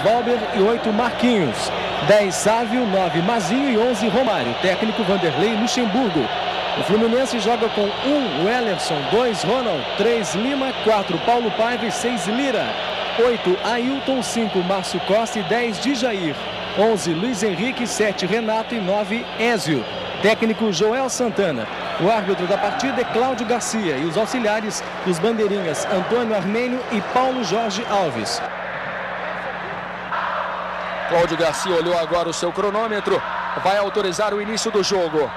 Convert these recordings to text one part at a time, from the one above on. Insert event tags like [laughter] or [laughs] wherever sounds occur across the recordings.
Valber e 8 Marquinhos. 10 Sávio, 9 Mazinho e 11 Romário. Técnico Vanderlei Luxemburgo. O Fluminense joga com 1 Wellerson, 2 Ronald, 3 Lima, 4 Paulo Paiva e 6 Lira. 8 Ailton, 5 Márcio Costa e 10 Jair. 11 Luiz Henrique, 7 Renato e 9 Ézio. Técnico Joel Santana. O árbitro da partida é Cláudio Garcia e os auxiliares, os bandeirinhas Antônio Armênio e Paulo Jorge Alves. Cláudio Garcia olhou agora o seu cronômetro. Vai autorizar o início do jogo.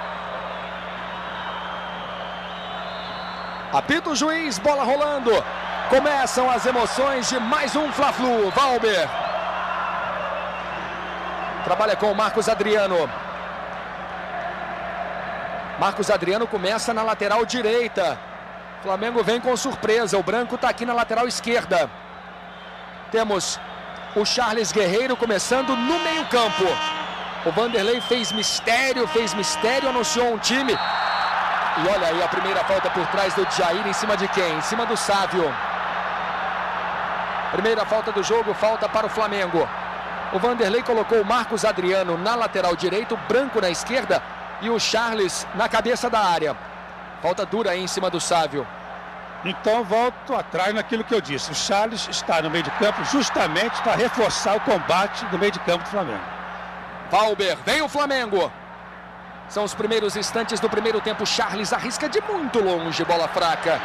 Apita o juiz, bola rolando. Começam as emoções de mais um Fla-Flu. Valber. Trabalha com o Marcos Adriano. Marcos Adriano começa na lateral direita. Flamengo vem com surpresa. O branco está aqui na lateral esquerda. Temos o Charles Guerreiro começando no meio-campo. O Vanderlei fez mistério, fez mistério, anunciou um time. E olha aí a primeira falta por trás do Jair em cima de quem? Em cima do Sávio. Primeira falta do jogo, falta para o Flamengo. O Vanderlei colocou o Marcos Adriano na lateral direita, o Branco na esquerda e o Charles na cabeça da área. Falta dura aí em cima do Sávio. Então volto atrás naquilo que eu disse. O Charles está no meio de campo justamente para reforçar o combate do meio de campo do Flamengo. Valber, vem o Flamengo. São os primeiros instantes do primeiro tempo. Charles arrisca de muito longe, bola fraca.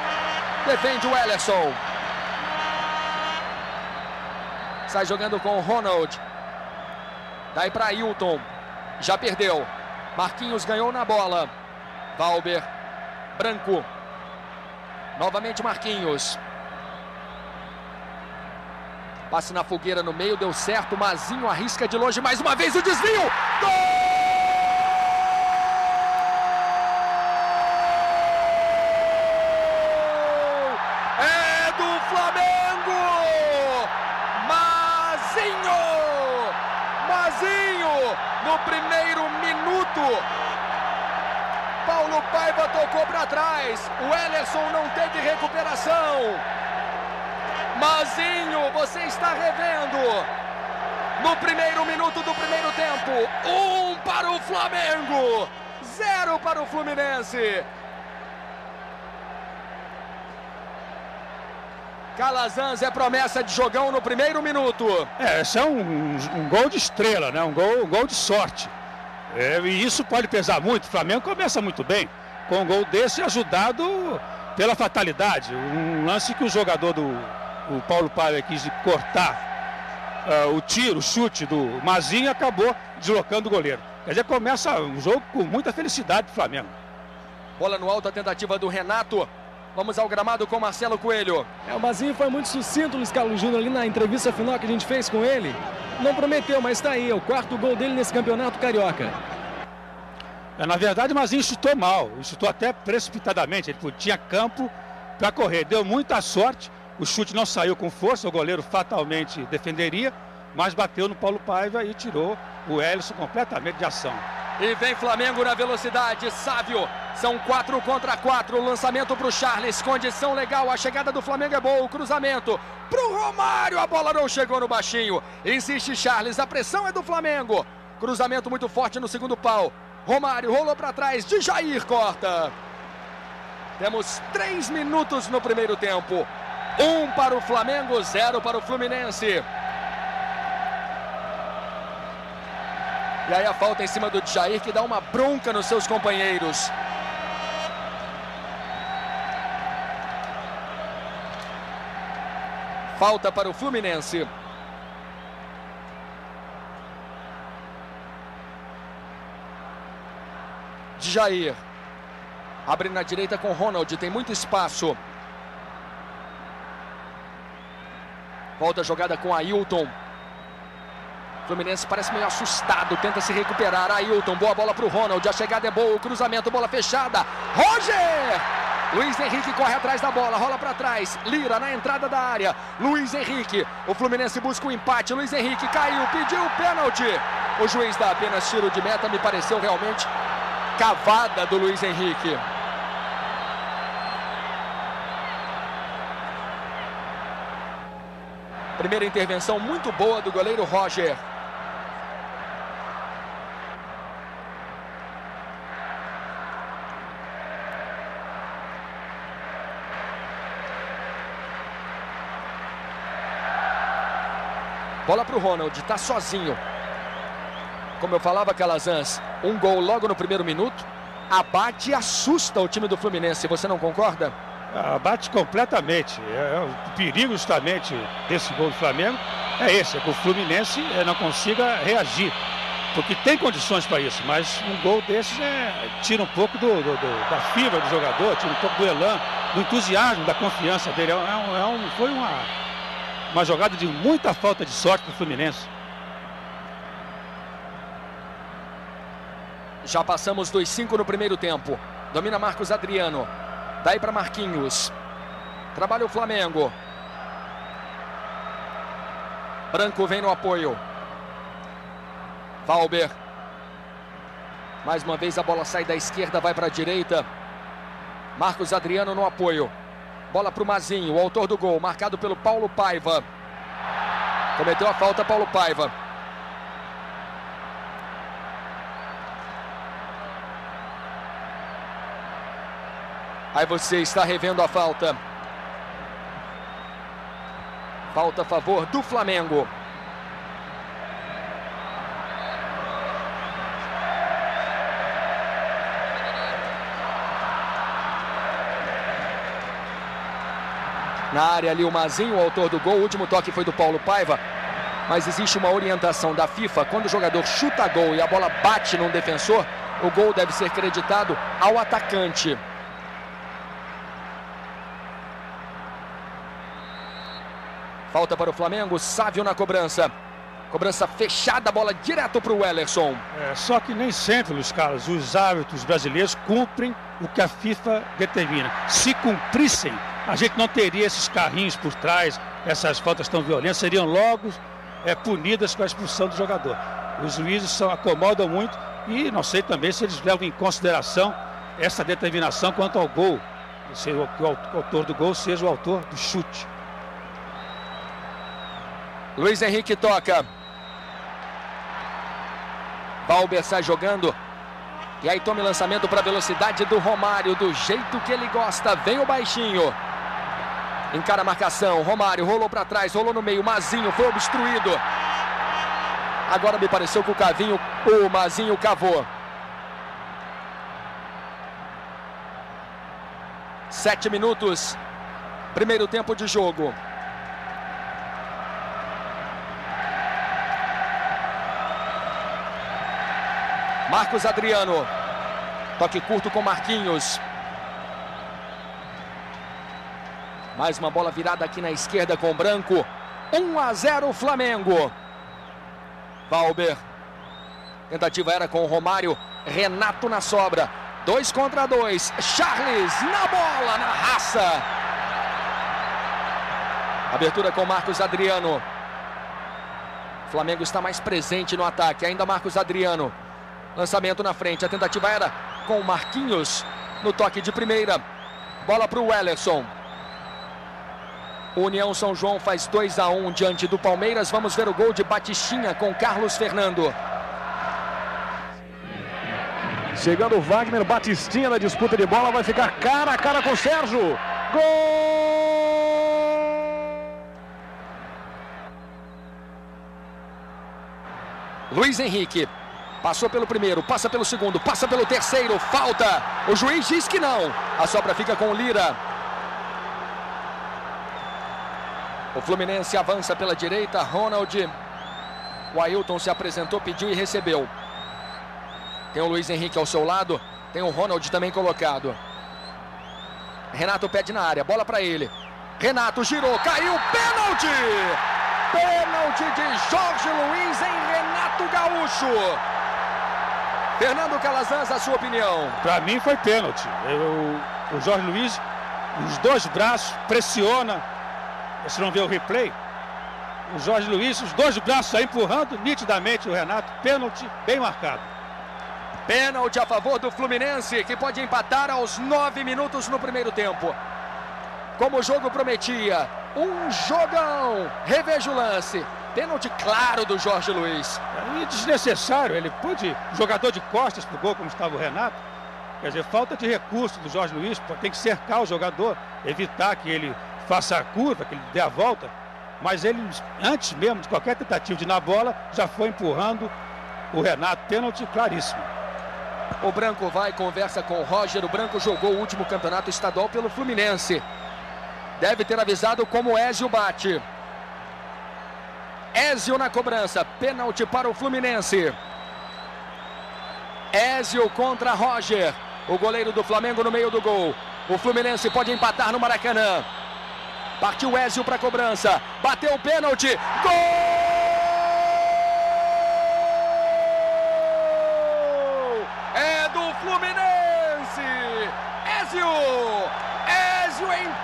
Defende o Ellerson. Sai jogando com o Ronald. Daí para Ailton. Já perdeu. Marquinhos ganhou na bola. Valber. Branco. Novamente Marquinhos. Passe na fogueira no meio, deu certo. Mazinho arrisca de longe mais uma vez o desvio. Gol! É do Flamengo! Mazinho! Mazinho no primeiro minuto Paulo Paiva tocou para trás. O Ellerson não teve recuperação. Mazinho, você está revendo. No primeiro minuto do primeiro tempo. Um para o Flamengo. Zero para o Fluminense. Calazans é promessa de jogão no primeiro minuto. É, esse é um, um gol de estrela, né? Um gol, um gol de sorte. É, e isso pode pesar muito. O Flamengo começa muito bem com um gol desse ajudado pela fatalidade. Um lance que o jogador do o Paulo Paiva quis cortar uh, o tiro, o chute do Mazinho acabou deslocando o goleiro. Quer dizer, começa um jogo com muita felicidade do Flamengo. Bola no alto, a tentativa do Renato. Vamos ao gramado com Marcelo Coelho. É, o Mazinho foi muito sucinto, Luiz Carlos Júnior, ali na entrevista final que a gente fez com ele. Não prometeu, mas está aí, é o quarto gol dele nesse campeonato carioca. É, na verdade, Mazinho chutou mal, chutou até precipitadamente. Ele tinha campo para correr, deu muita sorte. O chute não saiu com força, o goleiro fatalmente defenderia, mas bateu no Paulo Paiva e tirou o Ellison completamente de ação. E vem Flamengo na velocidade, Sávio. São quatro contra quatro. Lançamento para o Charles. Condição legal. A chegada do Flamengo é boa. O cruzamento para o Romário. A bola não chegou no baixinho. Insiste Charles. A pressão é do Flamengo. Cruzamento muito forte no segundo pau. Romário rolou para trás. De Jair corta. Temos três minutos no primeiro tempo. Um para o Flamengo, zero para o Fluminense. E aí a falta em cima do Jair que dá uma bronca nos seus companheiros. Falta para o Fluminense. Jair. Abre na direita com Ronald, tem muito espaço. Volta a jogada com Ailton. Fluminense parece meio assustado, tenta se recuperar. Ailton, boa bola para o Ronald. A chegada é boa, o cruzamento, bola fechada. Roger! Luiz Henrique corre atrás da bola, rola para trás. Lira na entrada da área. Luiz Henrique. O Fluminense busca o um empate. Luiz Henrique caiu, pediu o pênalti. O juiz dá apenas tiro de meta. Me pareceu realmente cavada do Luiz Henrique. Primeira intervenção muito boa do goleiro Roger. Bola para o Ronald, está sozinho. Como eu falava, Calazans, um gol logo no primeiro minuto, abate e assusta o time do Fluminense. Você não concorda? Abate completamente. É, é, o perigo justamente desse gol do Flamengo é esse, é que o Fluminense é, não consiga reagir. Porque tem condições para isso, mas um gol desses é, tira um pouco do, do, do, da fibra do jogador, tira um pouco do elan, do entusiasmo, da confiança dele. É, um, é um, foi uma, uma jogada de muita falta de sorte para o Fluminense. Já passamos dos cinco no primeiro tempo. Domina Marcos Adriano. Daí para Marquinhos. Trabalha o Flamengo. Branco vem no apoio. Valber. Mais uma vez a bola sai da esquerda, vai para a direita. Marcos Adriano no apoio. Bola para o Mazinho, o autor do gol, marcado pelo Paulo Paiva. Cometeu a falta Paulo Paiva. Aí você está revendo a falta. Falta a favor do Flamengo. Na área ali o Mazinho, o autor do gol. O último toque foi do Paulo Paiva. Mas existe uma orientação da FIFA. Quando o jogador chuta gol e a bola bate num defensor, o gol deve ser creditado ao atacante. Falta para o Flamengo, Sávio na cobrança. Cobrança fechada, bola direto para o Wellerson. É, só que nem sempre, Luiz Carlos, os árbitros brasileiros cumprem o que a FIFA determina. Se cumprissem, a gente não teria esses carrinhos por trás, essas faltas tão violentas, seriam logo é, punidas com a expulsão do jogador. Os juízes são, acomodam muito e não sei também se eles levam em consideração essa determinação quanto ao gol. Se o, o autor do gol seja o autor do chute. Luiz Henrique toca. Balber sai jogando. E aí tome lançamento para a velocidade do Romário, do jeito que ele gosta. Vem o baixinho. Encara a marcação. Romário rolou para trás, rolou no meio. Mazinho foi obstruído. Agora me pareceu que o Cavinho, o Mazinho cavou. Sete minutos. Primeiro tempo de jogo. Marcos Adriano. Toque curto com Marquinhos. Mais uma bola virada aqui na esquerda com Branco. 1 a 0 Flamengo. Valber. Tentativa era com o Romário. Renato na sobra. Dois contra dois. Charles na bola, na raça. Abertura com Marcos Adriano. Flamengo está mais presente no ataque. Ainda Marcos Adriano. Lançamento na frente. A tentativa era com Marquinhos no toque de primeira. Bola para o Wellerson. União São João faz 2 a 1 diante do Palmeiras. Vamos ver o gol de Batistinha com Carlos Fernando. Chegando o Wagner, Batistinha na disputa de bola, vai ficar cara a cara com o Sérgio. Gol! Luiz Henrique Passou pelo primeiro, passa pelo segundo, passa pelo terceiro, falta. O juiz diz que não. A sobra fica com o Lira. O Fluminense avança pela direita. Ronald. O Ailton se apresentou, pediu e recebeu. Tem o Luiz Henrique ao seu lado. Tem o Ronald também colocado. Renato pede na área, bola para ele. Renato girou, caiu, pênalti! Pênalti de Jorge Luiz em Renato Gaúcho. Fernando Calazans, a sua opinião? Para mim foi pênalti. Eu, o Jorge Luiz, os dois braços, pressiona. Você não vê o replay? O Jorge Luiz, os dois braços sai empurrando nitidamente o Renato. Pênalti bem marcado. Pênalti a favor do Fluminense, que pode empatar aos nove minutos no primeiro tempo. Como o jogo prometia, Um jogão. Reveja o lance. Pênalti claro do Jorge Luiz. É desnecessário. Ele pôde, jogador de costas pro gol, como estava o Renato. Quer dizer, falta de recurso do Jorge Luiz. Tem que cercar o jogador, evitar que ele faça a curva, que ele dê a volta. Mas ele, antes mesmo de qualquer tentativa de ir na bola, já foi empurrando o Renato. Pênalti claríssimo. O Branco vai, conversa com o Roger. O Branco jogou o último campeonato estadual pelo Fluminense. Deve ter avisado como Ézio bate. Ézio na cobrança. Pênalti para o Fluminense. Ézio contra Roger. O goleiro do Flamengo no meio do gol. O Fluminense pode empatar no Maracanã. Partiu Ézio para cobrança. Bateu o pênalti. Gol!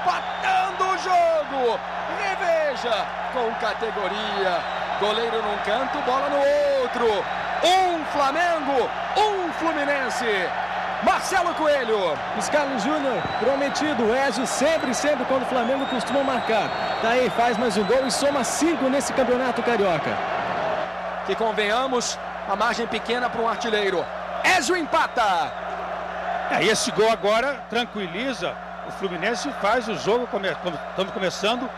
empatando o jogo. Reveja com categoria. Goleiro num canto, bola no outro. Um Flamengo, um Fluminense. Marcelo Coelho. Carlos Júnior, prometido. Ezio sempre, sempre quando o Flamengo costuma marcar. Tá aí, faz mais um gol e soma cinco nesse campeonato carioca. Que convenhamos, a margem pequena para um artilheiro. Ezio empata. É, esse gol agora tranquiliza o Fluminense faz o jogo, come, estamos começando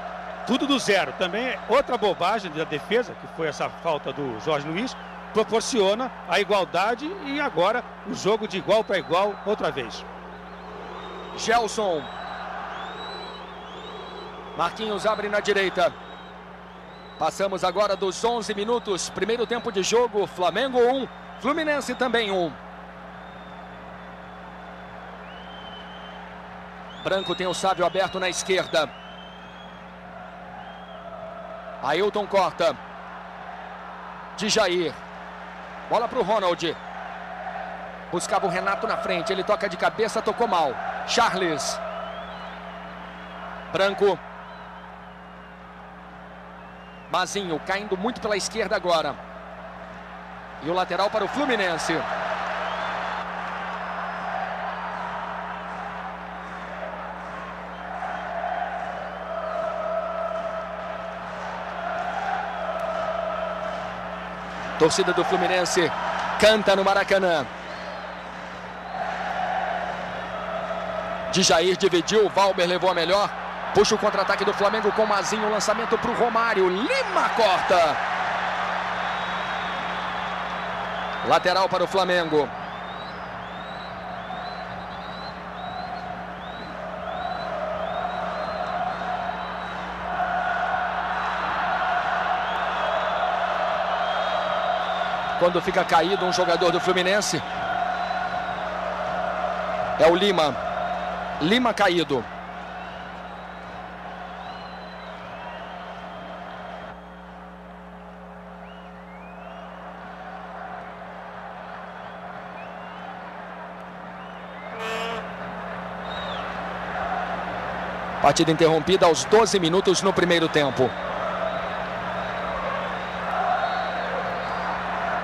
tudo do zero. Também outra bobagem da defesa, que foi essa falta do Jorge Luiz, proporciona a igualdade e agora o jogo de igual para igual outra vez. Gelson. Marquinhos abre na direita. Passamos agora dos 11 minutos. Primeiro tempo de jogo. Flamengo 1, Fluminense também 1. Branco tem o Sávio aberto na esquerda. Ailton corta. De Jair. Bola para o Ronald. Buscava o Renato na frente. Ele toca de cabeça, tocou mal. Charles. Branco. Mazinho caindo muito pela esquerda agora. E o lateral para o Fluminense. Torcida do Fluminense canta no Maracanã. De Jair dividiu, Valber levou a melhor. Puxa o contra-ataque do Flamengo com Mazinho, lançamento para o Romário. Lima corta. Lateral para o Flamengo. Quando fica caído um jogador do Fluminense. É o Lima. Lima caído. Partida interrompida aos 12 minutos no primeiro tempo.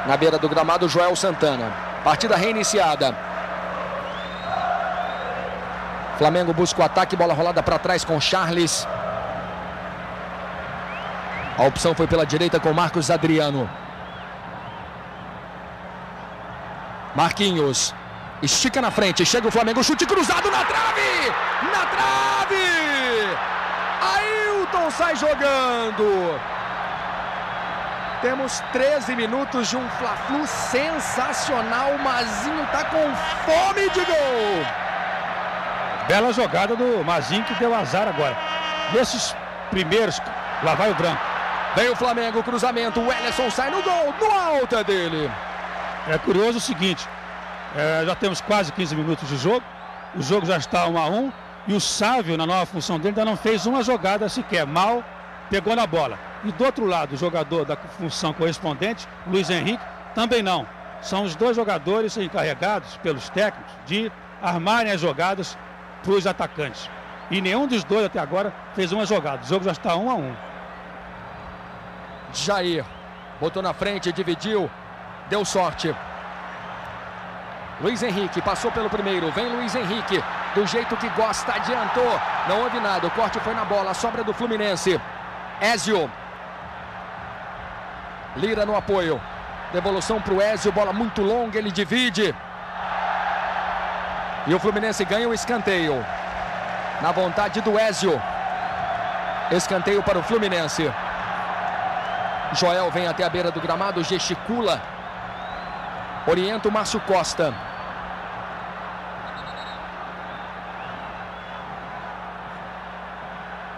Na beira do gramado, Joel Santana. Partida reiniciada. Flamengo busca o ataque, bola rolada para trás com Charles. A opção foi pela direita com Marcos Adriano. Marquinhos. Estica na frente, chega o Flamengo, chute cruzado na trave! Na trave! Ailton sai jogando. Temos 13 minutos de um Fla-Flu sensacional. O Mazinho tá com fome de gol. Bela jogada do Mazinho que deu azar agora. Nesses primeiros, lá vai o branco. Vem o Flamengo, cruzamento. O Ellison sai no gol, no alta dele. É curioso o seguinte: é, já temos quase 15 minutos de jogo. O jogo já está 1 a 1 e o Sávio, na nova função dele, ainda não fez uma jogada sequer. Mal pegou na bola. E do outro lado, o jogador da função correspondente, Luiz Henrique, também não. São os dois jogadores encarregados pelos técnicos de armarem as jogadas para os atacantes. E nenhum dos dois até agora fez uma jogada. O jogo já está um a um. Jair botou na frente, dividiu, deu sorte. Luiz Henrique passou pelo primeiro, vem Luiz Henrique, do jeito que gosta, adiantou. Não houve nada, o corte foi na bola, a sobra do Fluminense. Ézio. Lira no apoio. Devolução para o Ézio, bola muito longa, ele divide. E o Fluminense ganha o escanteio. Na vontade do Ézio. Escanteio para o Fluminense. Joel vem até a beira do gramado, gesticula. Orienta o Márcio Costa.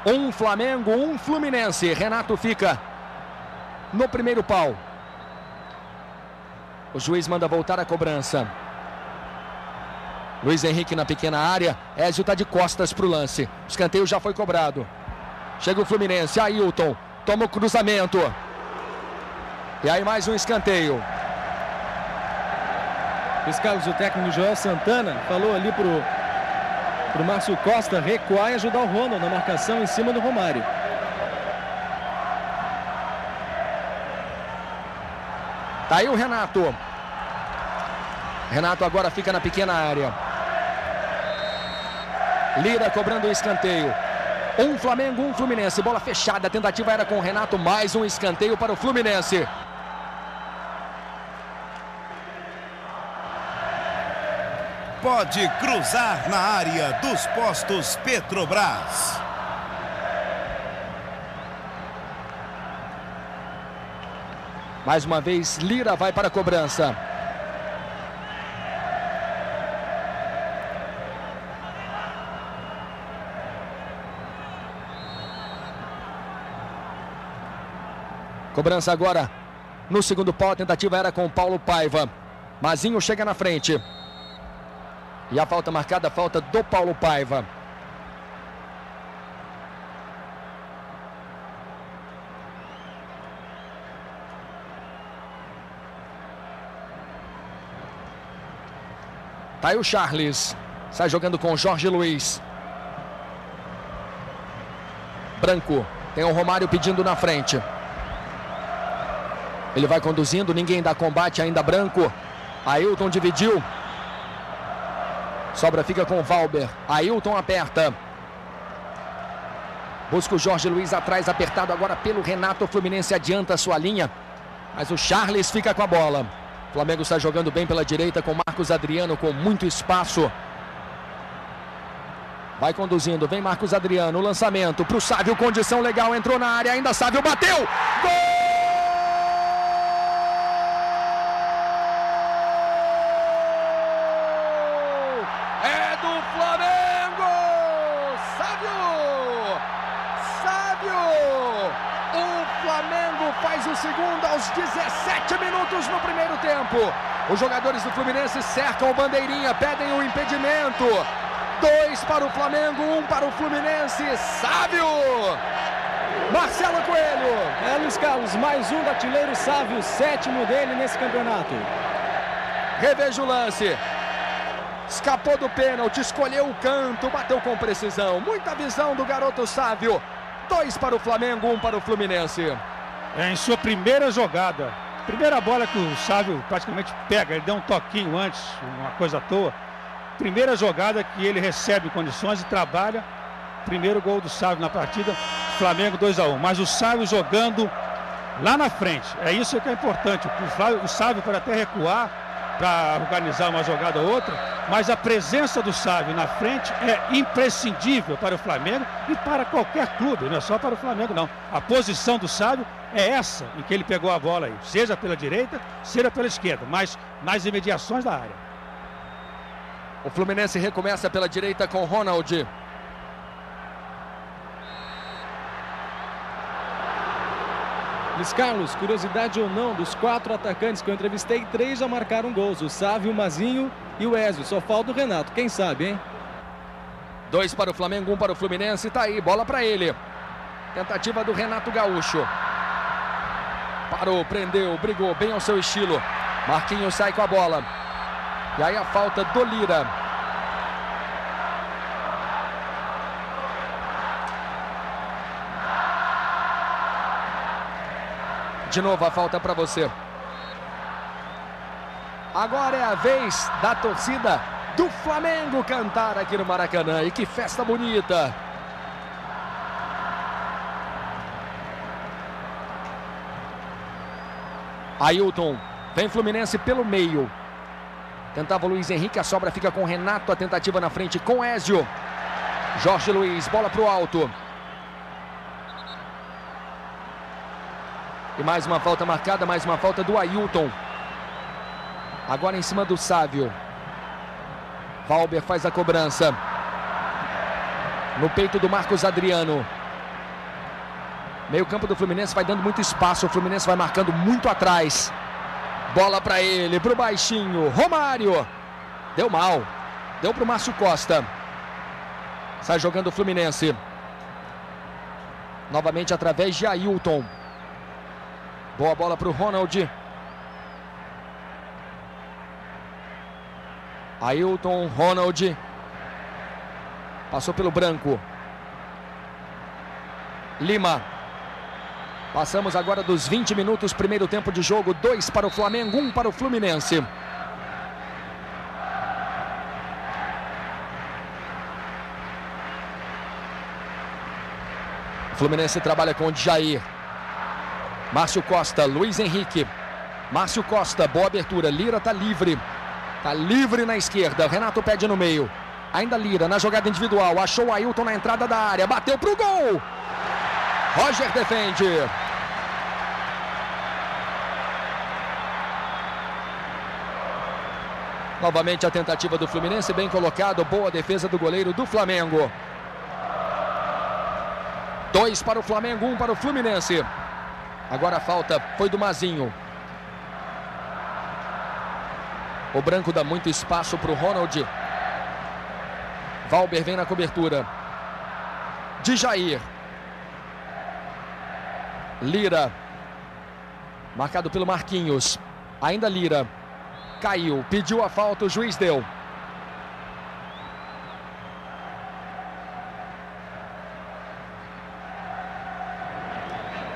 Um Flamengo, um Fluminense. Renato fica no primeiro pau. O juiz manda voltar a cobrança. Luiz Henrique na pequena área. Ézio está de costas para o lance. O escanteio já foi cobrado. Chega o Fluminense. Ailton toma o cruzamento. E aí mais um escanteio. Luiz Carlos, o técnico Joel Santana, falou ali pro, pro Márcio Costa recuar e ajudar o Ronald na marcação em cima do Romário. Tá aí o Renato. Renato agora fica na pequena área. Lira cobrando o escanteio. Um Flamengo, um Fluminense. Bola fechada. A tentativa era com o Renato. Mais um escanteio para o Fluminense. Pode cruzar na área dos postos Petrobras. Mais uma vez, Lira vai para a cobrança. Cobrança agora no segundo pau. A tentativa era com o Paulo Paiva. Mazinho chega na frente. E a falta marcada, a falta do Paulo Paiva. Tá aí o Charles. Sai jogando com o Jorge Luiz. Branco. Tem o Romário pedindo na frente. Ele vai conduzindo, ninguém dá combate ainda Branco. Ailton dividiu. Sobra fica com o Valber. Ailton aperta. Busca o Jorge Luiz atrás, apertado agora pelo Renato. O Fluminense adianta a sua linha. Mas o Charles fica com a bola. O Flamengo está jogando bem pela direita com Marcos Adriano com muito espaço. Vai conduzindo, vem Marcos Adriano, lançamento para o Sávio, condição legal, entrou na área, ainda Sávio bateu! Gol! Jogadores do Fluminense cercam o bandeirinha, pedem o impedimento. Dois para o Flamengo, um para o Fluminense. Sávio! Marcelo Coelho. É, Luiz Carlos, mais um do artilheiro Sávio, sétimo dele nesse campeonato. Reveja o lance. Escapou do pênalti, escolheu o canto, bateu com precisão. Muita visão do garoto Sávio. Dois para o Flamengo, um para o Fluminense. É, em sua primeira jogada. Primeira bola que o Sávio praticamente pega, ele deu um toquinho antes, uma coisa à toa. Primeira jogada que ele recebe condições e trabalha. Primeiro gol do Sávio na partida, Flamengo 2 a 1 Mas o Sávio jogando lá na frente. É isso que é importante. O, Flávio, o Sávio pode até recuar para organizar uma jogada ou outra, mas a presença do Sávio na frente é imprescindível para o Flamengo e para qualquer clube, não é só para o Flamengo não. A posição do Sávio é essa em que ele pegou a bola aí, seja pela direita, seja pela esquerda, mas nas imediações da área. O Fluminense recomeça pela direita com Ronald. Luiz Carlos, curiosidade ou não, dos quatro atacantes que eu entrevistei, três já marcaram gols. O Sávio, o Mazinho e o Ezio. Só falta o Renato, quem sabe, hein? Dois para o Flamengo, um para o Fluminense. Tá aí, bola para ele. Tentativa do Renato Gaúcho. Parou, prendeu, brigou bem ao seu estilo. Marquinhos sai com a bola. E aí a falta do Lira. De novo a falta para você. Agora é a vez da torcida do Flamengo cantar aqui no Maracanã. E que festa bonita! Ailton, vem Fluminense pelo meio. Tentava Luiz Henrique, a sobra fica com Renato, a tentativa na frente com Ézio. Jorge Luiz, bola para o alto. E mais uma falta marcada, mais uma falta do Ailton. Agora em cima do Sávio. Valber faz a cobrança. No peito do Marcos Adriano. Meio campo do Fluminense vai dando muito espaço. O Fluminense vai marcando muito atrás. Bola para ele, para o baixinho. Romário. Deu mal. Deu para o Márcio Costa. Sai jogando o Fluminense. Novamente através de Ailton. Boa bola para o Ronald. Ailton, Ronald. Passou pelo branco. Lima. Passamos agora dos 20 minutos, primeiro tempo de jogo. Dois para o Flamengo, um para o Fluminense. O Fluminense trabalha com o Jair. Márcio Costa, Luiz Henrique. Márcio Costa, boa abertura. Lira está livre. Está livre na esquerda. Renato pede no meio. Ainda Lira na jogada individual. Achou o Ailton na entrada da área. Bateu para o gol. Roger defende. Novamente a tentativa do Fluminense, bem colocado, boa defesa do goleiro do Flamengo. Dois para o Flamengo, um para o Fluminense. Agora a falta foi do Mazinho. O branco dá muito espaço para o Ronald. Valber vem na cobertura. De Jair. Lira. Marcado pelo Marquinhos. Ainda Lira. Caiu. Pediu a falta. O juiz deu.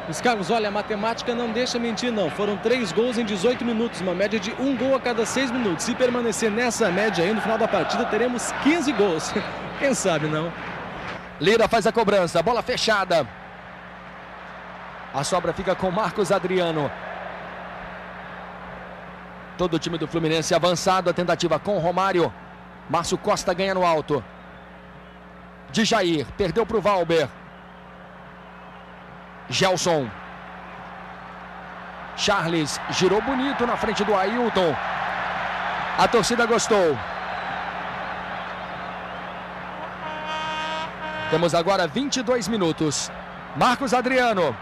Os Carlos, olha, a matemática não deixa mentir, não. Foram três gols em 18 minutos, uma média de um gol a cada seis minutos. Se permanecer nessa média aí, no final da partida, teremos 15 gols. [laughs] Quem sabe, não? Lira faz a cobrança, bola fechada. A sobra fica com Marcos Adriano. Todo o time do Fluminense avançado, a tentativa com Romário. Márcio Costa ganha no alto. De Jair, perdeu para o Valber. Gelson. Charles girou bonito na frente do Ailton. A torcida gostou. Temos agora 22 minutos. Marcos Adriano.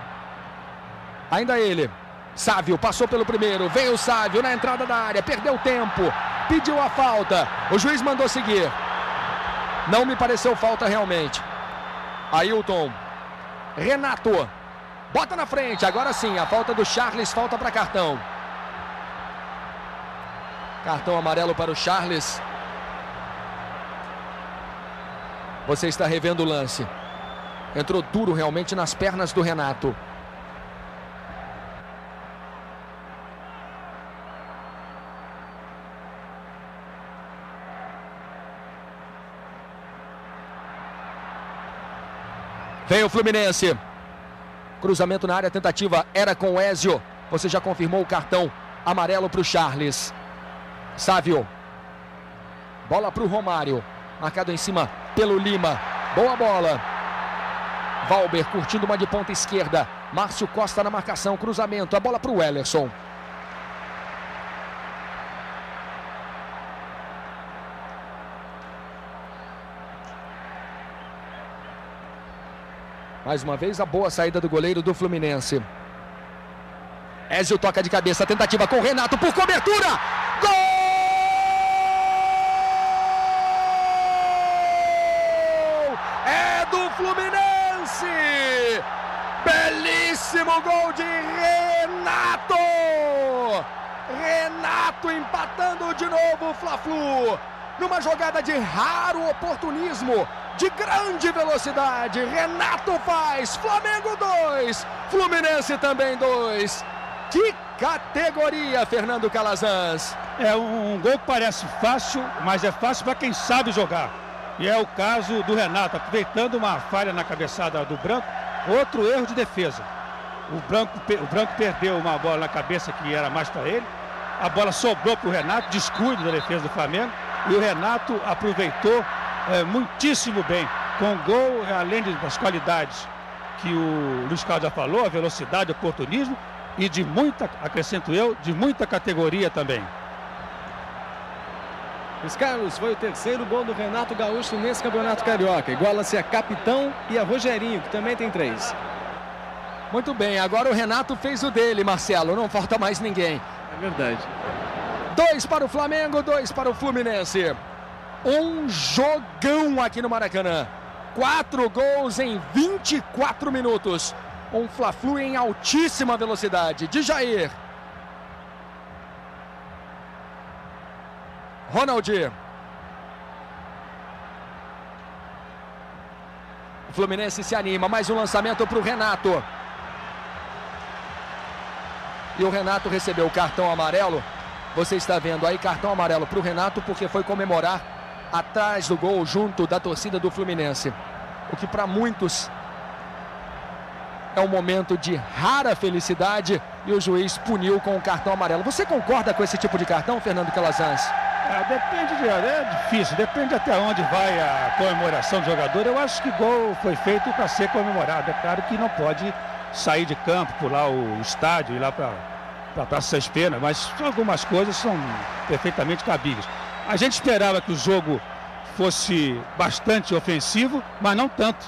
Ainda ele. Sávio passou pelo primeiro. Veio o Sávio na entrada da área. Perdeu tempo. Pediu a falta. O juiz mandou seguir. Não me pareceu falta realmente. Ailton. Renato. Bota na frente, agora sim, a falta do Charles, falta para cartão. Cartão amarelo para o Charles. Você está revendo o lance. Entrou duro realmente nas pernas do Renato. Vem o Fluminense. Cruzamento na área, tentativa era com o Ézio. Você já confirmou o cartão amarelo para o Charles. Sávio. Bola para o Romário. Marcado em cima pelo Lima. Boa bola. Valber curtindo uma de ponta esquerda. Márcio Costa na marcação. Cruzamento. A bola para o Wellerson. Mais uma vez a boa saída do goleiro do Fluminense. Ézio toca de cabeça, tentativa com Renato por cobertura. Gol! É Fluminense! Belíssimo gol de Renato! Renato empatando de novo o Fla-Flu. Numa jogada de raro oportunismo de grande velocidade. Renato faz, Flamengo 2, Fluminense também 2. Que categoria, Fernando Calazans. É um, gol que parece fácil, mas é fácil para quem sabe jogar. E é o caso do Renato, aproveitando uma falha na cabeçada do Branco, outro erro de defesa. O Branco, o Branco perdeu uma bola na cabeça que era mais para ele. A bola sobrou para o Renato, descuido da defesa do Flamengo. E o Renato aproveitou é, muitíssimo bem. Com gol, além das qualidades que o Luiz Carlos já falou, a velocidade, o oportunismo, e de muita, acrescento eu, de muita categoria também. Luiz Carlos foi o terceiro gol do Renato Gaúcho nesse campeonato carioca. Iguala-se a Capitão e a Rogerinho, que também tem três. Muito bem, agora o Renato fez o dele, Marcelo. Não falta mais ninguém. É verdade. Dois para o Flamengo, dois para o Fluminense. Um jogão aqui no Maracanã. Quatro gols em 24 minutos. Um Fla-Flu em altíssima velocidade. De Jair. Ronald. O Fluminense se anima. Mais um lançamento para o Renato. E o Renato recebeu o cartão amarelo. Você está vendo aí cartão amarelo para o Renato porque foi comemorar atrás do gol junto da torcida do Fluminense. O que para muitos é um momento de rara felicidade e o juiz puniu com o cartão amarelo. Você concorda com esse tipo de cartão, Fernando Calazans? É, depende de, é difícil, depende até onde vai a comemoração do jogador. Eu acho que gol foi feito para ser comemorado. É claro que não pode sair de campo, pular o estádio, ir lá para a Praça Penas, mas algumas coisas são perfeitamente cabíveis. A gente esperava que o jogo fosse bastante ofensivo, mas não tanto.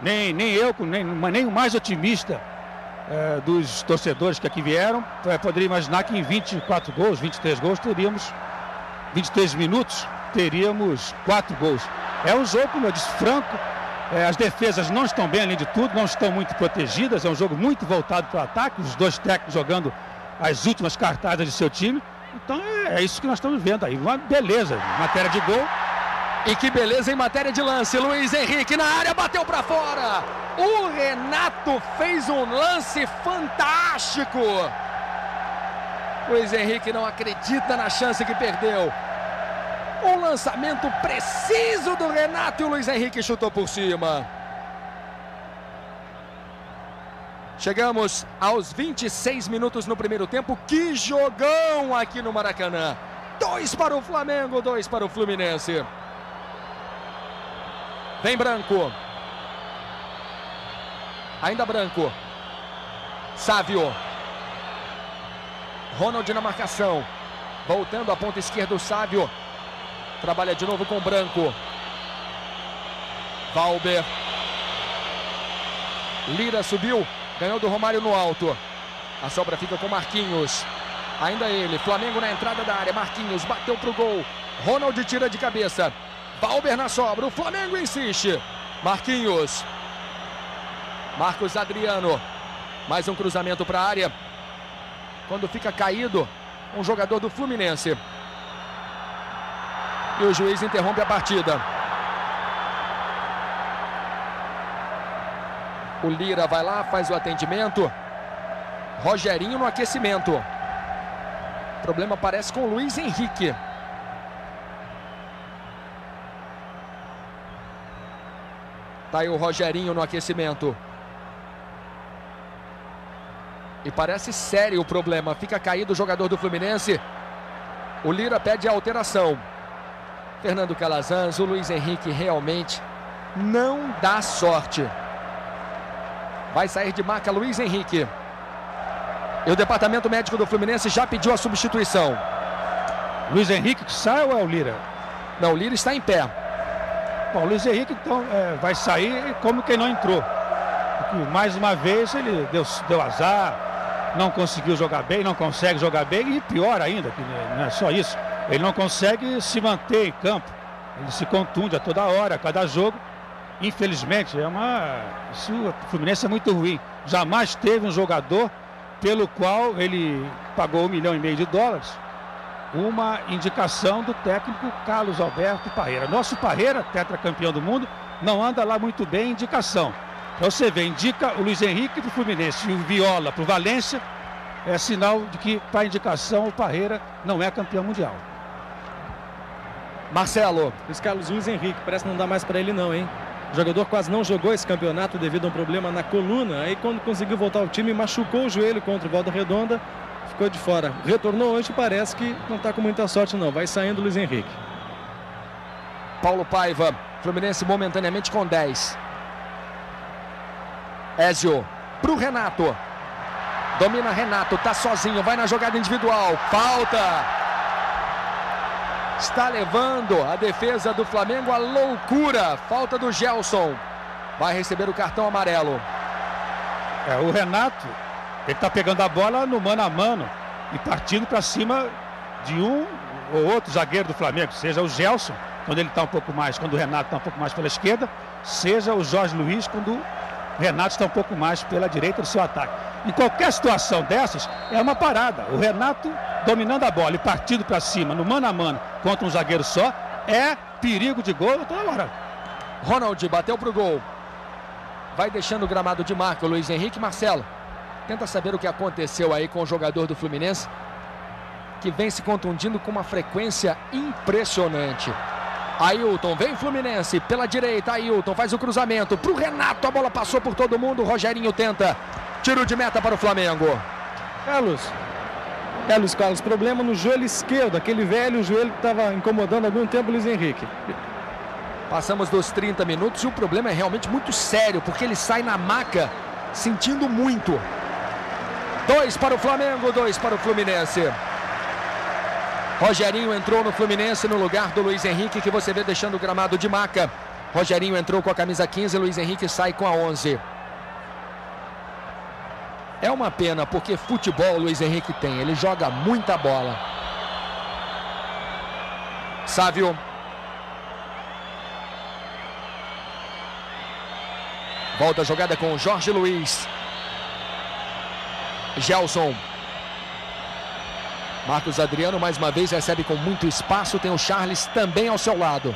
Nem, nem eu, nem, nem o mais otimista é, dos torcedores que aqui vieram, é, poderia imaginar que em 24 gols, 23 gols, teríamos 23 minutos, teríamos quatro gols. É um jogo, como eu disse, franco. É, as defesas não estão bem, além de tudo, não estão muito protegidas. É um jogo muito voltado para o ataque. Os dois técnicos jogando as últimas cartadas de seu time. Então é, é isso que nós estamos vendo aí. Uma beleza, matéria de gol. E que beleza em matéria de lance. Luiz Henrique na área, bateu para fora. O Renato fez um lance fantástico. Luiz Henrique não acredita na chance que perdeu. Um lançamento preciso do Renato e o Luiz Henrique chutou por cima. Chegamos aos 26 minutos no primeiro tempo. Que jogão aqui no Maracanã. Dois para o Flamengo, dois para o Fluminense. Vem Branco. Ainda Branco. Sávio. Ronald na marcação. Voltando à ponta esquerda o Sávio. Trabalha de novo com Branco. Valber. Lira subiu. Ganhou do Romário no alto. A sobra fica com Marquinhos. Ainda ele. Flamengo na entrada da área. Marquinhos bateu pro gol. Ronald tira de cabeça. Valber na sobra. O Flamengo insiste. Marquinhos. Marcos Adriano. Mais um cruzamento para a área. Quando fica caído, um jogador do Fluminense. E o juiz interrompe a partida. O Lira vai lá, faz o atendimento. Rogerinho no aquecimento. O problema parece com o Luiz Henrique. Tá aí o Rogerinho no aquecimento. E parece sério o problema. Fica caído o jogador do Fluminense. O Lira pede a alteração. Fernando Calazans, o Luiz Henrique realmente não dá sorte. Vai sair de marca Luiz Henrique. E o departamento médico do Fluminense já pediu a substituição. Luiz Henrique que sai ou é o Lira? Não, o Lira está em pé. Bom, o Luiz Henrique então é, vai sair como quem não entrou. Porque mais uma vez ele deu, deu azar, não conseguiu jogar bem, não consegue jogar bem e pior ainda, que não é só isso, ele não consegue se manter em campo. Ele se contunde a toda hora, a cada jogo. Infelizmente, é uma. Isso, o Fluminense é muito ruim. Jamais teve um jogador pelo qual ele pagou um milhão e meio de dólares uma indicação do técnico Carlos Alberto Parreira. Nosso Parreira, tetracampeão do mundo, não anda lá muito bem em indicação. Então você vê, indica o Luiz Henrique para o Fluminense e o Viola para o Valência é sinal de que, para indicação, o Parreira não é campeão mundial. Marcelo. Luiz Carlos Luiz Henrique, parece que não dá mais para ele não, hein? O jogador quase não jogou esse campeonato devido a um problema na coluna. Aí quando conseguiu voltar ao time, machucou o joelho contra o Volta Redonda, ficou de fora. Retornou hoje, parece que não está com muita sorte não. Vai saindo Luiz Henrique. Paulo Paiva, Fluminense momentaneamente com 10. Ézio, pro Renato. Domina Renato, tá sozinho, vai na jogada individual. Falta! Está levando a defesa do Flamengo à loucura. Falta do Gelson. Vai receber o cartão amarelo. É, o Renato, ele está pegando a bola no mano a mano e partindo para cima de um ou outro zagueiro do Flamengo, seja o Gelson, quando ele está um pouco mais, quando o Renato está um pouco mais pela esquerda, seja o Jorge Luiz, quando Renato está um pouco mais pela direita do seu ataque. Em qualquer situação dessas, é uma parada. O Renato dominando a bola e partindo para cima, no mano a mano, contra um zagueiro só, é perigo de gol toda hora. Ronald bateu pro gol. Vai deixando o gramado de marca, Luiz Henrique Marcelo. Tenta saber o que aconteceu aí com o jogador do Fluminense, que vem se contundindo com uma frequência impressionante. Ailton, vem Fluminense, pela direita, Ailton faz o cruzamento pro Renato, a bola passou por todo mundo, Rogerinho tenta. Tiro de meta para o Flamengo. Carlos, é, Luiz Carlos, problema no joelho esquerdo, aquele velho joelho que estava incomodando há algum tempo o Luiz Henrique. Passamos dos 30 minutos e o problema é realmente muito sério, porque ele sai na maca sentindo muito. Dois para o Flamengo, dois para o Fluminense. Rogerinho entrou no Fluminense no lugar do Luiz Henrique, que você vê deixando o gramado de maca. Rogerinho entrou com a camisa 15, Luiz Henrique sai com a 11. É uma pena, porque futebol o Luiz Henrique tem. Ele joga muita bola. Sávio. Volta a jogada com o Jorge Luiz. Gelson. Marcos Adriano mais uma vez recebe com muito espaço. Tem o Charles também ao seu lado.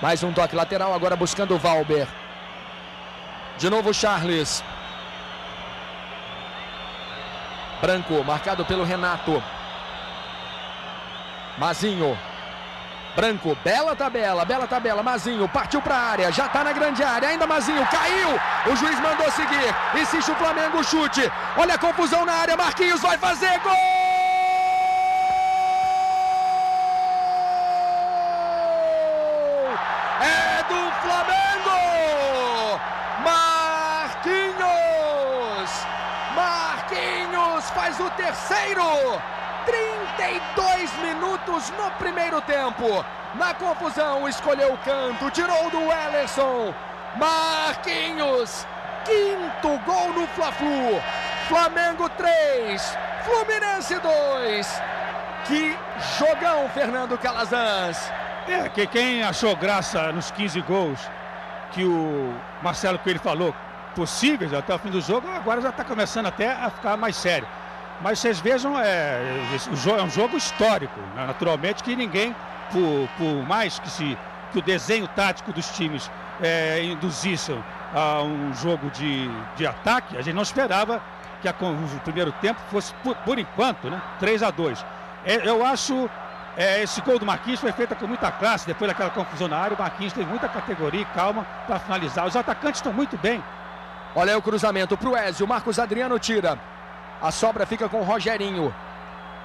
Mais um toque lateral agora buscando o Valber. De novo o Charles. Branco, marcado pelo Renato. Mazinho. Branco, bela tabela, bela tabela. Mazinho partiu para a área, já está na grande área. Ainda Mazinho caiu. O juiz mandou seguir. Insiste o Flamengo, chute. Olha a confusão na área. Marquinhos vai fazer gol! Faz o terceiro. 32 minutos no primeiro tempo. Na confusão, escolheu o canto, tirou do Ellerson. Marquinhos, quinto gol no Fla-Flu. Flamengo 3, Fluminense 2. Que jogão, Fernando Calazans. É, que quem achou graça nos 15 gols que o Marcelo Coelho falou, possíveis até o fim do jogo, agora já está começando até a ficar mais sério. Mas vocês vejam, é, é um jogo histórico, né? naturalmente que ninguém, por, por, mais que, se, que o desenho tático dos times é, induzisse a um jogo de, de ataque, a gente não esperava que a, o primeiro tempo fosse, por, por enquanto, né, 3 a 2 é, Eu acho é, esse gol do Marquinhos foi feito com muita classe, depois daquela confusão na área, o Marquinhos tem muita categoria e calma para finalizar. Os atacantes estão muito bem, Olha aí o cruzamento para o Ezio. Marcos Adriano tira. A sobra fica com o Rogerinho.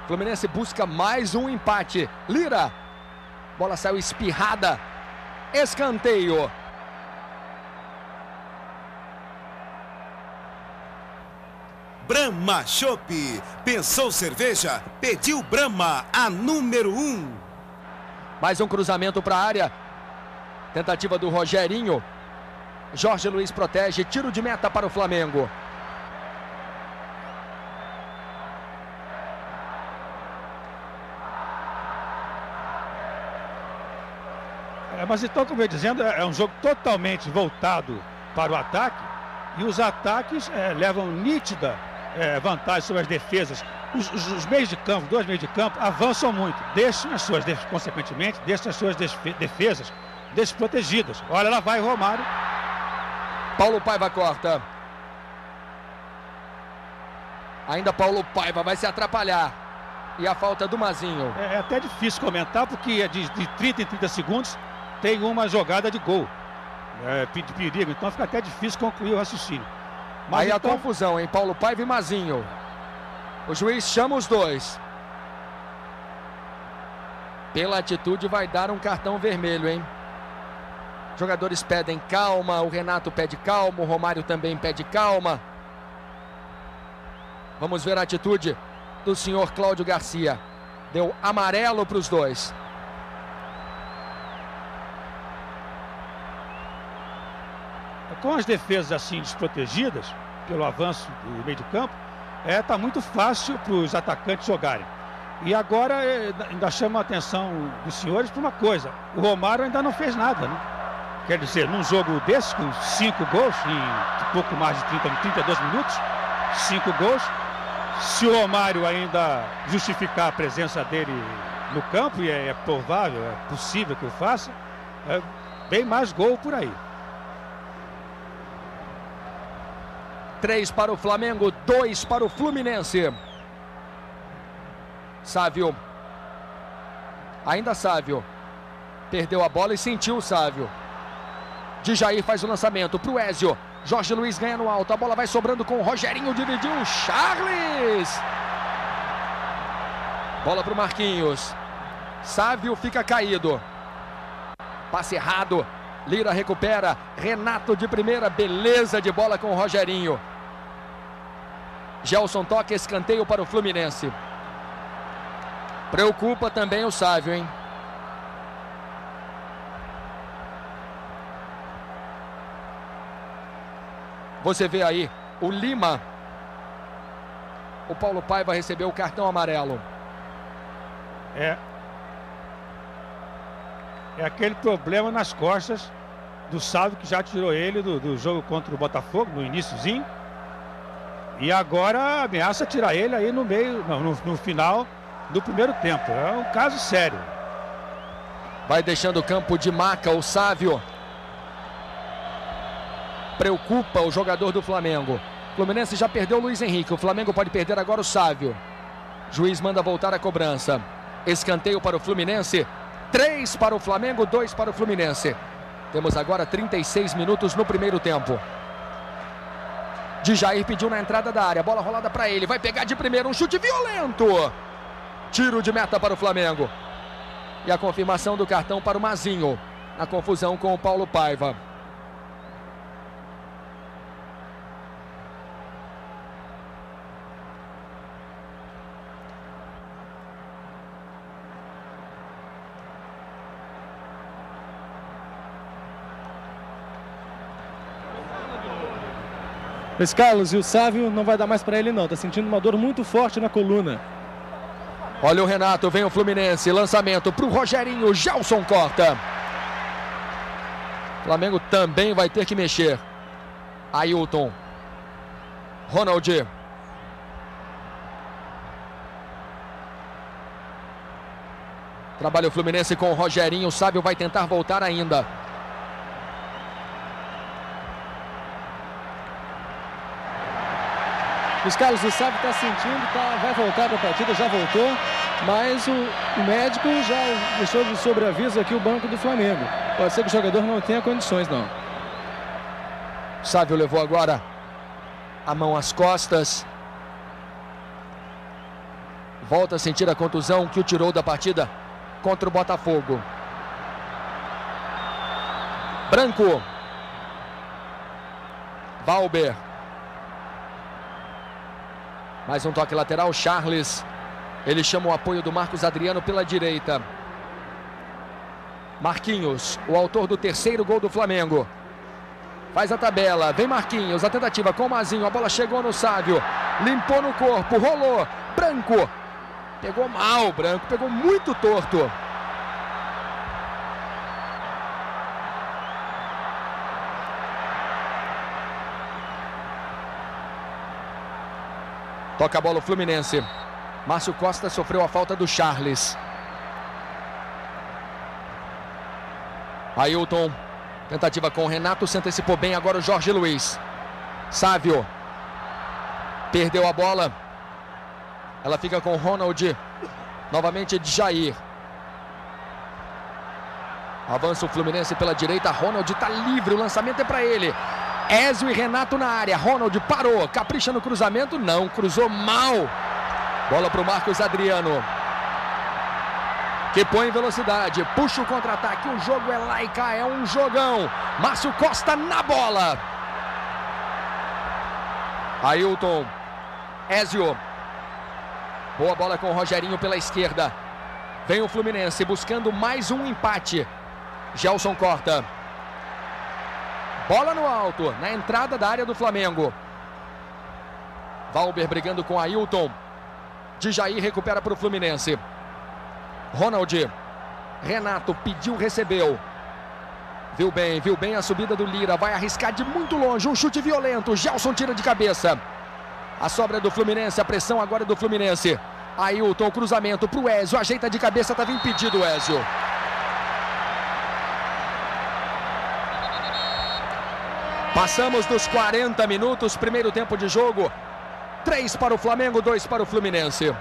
Fluminense busca mais um empate. Lira. Bola saiu espirrada. Escanteio. Brahma Chopp. Pensou cerveja? Pediu Brahma, a número 1. Um. Mais um cruzamento para a área. Tentativa do Rogerinho. Jorge Luiz protege, tiro de meta para o Flamengo. Mas então, como eu ia dizendo, é, é um jogo totalmente voltado para o ataque e os ataques é, levam nítida é, vantagem sobre as defesas. Os, os, os, meios de campo, dois meios de campo, avançam muito, deixam as suas, consequentemente, deixam as suas defesas desprotegidas. Olha, lá vai Romário Paulo Paiva corta. Ainda Paulo Paiva vai se atrapalhar. E a falta do Mazinho. É, é até difícil comentar, porque é de, de 30 em 30 segundos tem uma jogada de gol. É, de perigo, então fica até difícil concluir o raciocínio. Mas Aí então... a confusão, hein? Paulo Paiva e Mazinho. O juiz chama os dois. Pela atitude vai dar um cartão vermelho, hein? Jogadores pedem calma, o Renato pede calma, o Romário também pede calma. Vamos ver a atitude do senhor Cláudio Garcia. Deu amarelo para os dois. Com as defesas assim desprotegidas pelo avanço do meio de campo, é tá muito fácil para os atacantes jogarem. E agora é, ainda chama a atenção dos senhores para uma coisa: o Romário ainda não fez nada, né? Quer dizer, num jogo desse, com cinco gols, em pouco mais de 30, 32 minutos, cinco gols, se o Romário ainda justificar a presença dele no campo, e é, é provável, é possível que o faça, é bem mais gol por aí. Três para o Flamengo, dois para o Fluminense. Sávio. Ainda Sávio. Perdeu a bola e sentiu o Sávio. De Jair faz o lançamento para o Ézio. Jorge Luiz ganha no alto. A bola vai sobrando com o Rogerinho. Dividiu Charles. Bola para o Marquinhos. Sávio fica caído. Passe errado. Lira recupera. Renato de primeira. Beleza de bola com o Rogerinho. Gelson toca escanteio para o Fluminense. Preocupa também o Sávio, hein? Você vê aí o Lima. O Paulo Paiva recebeu o cartão amarelo. É. É aquele problema nas costas do Sávio que já tirou ele do, do jogo contra o Botafogo, no iníciozinho. E agora ameaça tirar ele aí no meio, no, no final do primeiro tempo. É um caso sério. Vai deixando o campo de maca o Sávio preocupa o jogador do Flamengo. O Fluminense já perdeu o Luiz Henrique. O Flamengo pode perder agora o Sávio. Juiz manda voltar a cobrança. Escanteio para o Fluminense. Três para o Flamengo, dois para o Fluminense. Temos agora 36 minutos no primeiro tempo. De Jair pediu na entrada da área. Bola rolada para ele. Vai pegar de primeiro um chute violento. Tiro de meta para o Flamengo. E a confirmação do cartão para o Mazinho. Na confusão com o Paulo Paiva. Esse Carlos e o Sávio não vai dar mais para ele não, tá sentindo uma dor muito forte na coluna. Olha o Renato, vem o Fluminense, lançamento para o Rogerinho, Gelson corta. Flamengo também vai ter que mexer. Ailton. Ronald. Trabalha o Fluminense com o Rogerinho, o Sábio vai tentar voltar ainda. Os Carlos do Sábio está sentindo, tá, vai voltar para a partida, já voltou, mas o, médico já deixou de sobreaviso aqui o banco do Flamengo. Pode ser que o jogador não tenha condições, não. Sávio levou agora a mão às costas. Volta a sentir a contusão que o tirou da partida contra o Botafogo. Branco. Valber. Mais um toque lateral, Charles. Ele chama o apoio do Marcos Adriano pela direita. Marquinhos, o autor do terceiro gol do Flamengo. Faz a tabela, vem Marquinhos, a tentativa com o Mazinho, a bola chegou no Sávio, limpou no corpo, rolou, Branco, pegou mal, Branco, pegou muito torto. Toca a bola o Fluminense. Márcio Costa sofreu a falta do Charles. Ailton. Tentativa com o Renato. Se antecipou bem agora o Jorge Luiz. Sávio. Perdeu a bola. Ela fica com Ronald. Novamente de Jair. Avança o Fluminense pela direita. Ronald está livre. O lançamento é para ele. Ezio e Renato na área. Ronald parou. Capricha no cruzamento. Não. Cruzou mal. Bola para o Marcos Adriano. Que põe velocidade. Puxa o contra-ataque. O jogo é lá e cá. É um jogão. Márcio Costa na bola. Ailton. Ezio. Boa bola com o Rogerinho pela esquerda. Vem o Fluminense buscando mais um empate. Gelson corta. Bola no alto, na entrada da área do Flamengo. Valber brigando com Ailton. Jair recupera para o Fluminense. Ronald. Renato pediu, recebeu. Viu bem, viu bem a subida do Lira. Vai arriscar de muito longe. Um chute violento. Gelson tira de cabeça. A sobra do Fluminense. A pressão agora é do Fluminense. Ailton, cruzamento para o Ezio. Ajeita de cabeça. Estava impedido o Ezio. Passamos dos 40 minutos, primeiro tempo de jogo. Três para o Flamengo, dois para o Fluminense.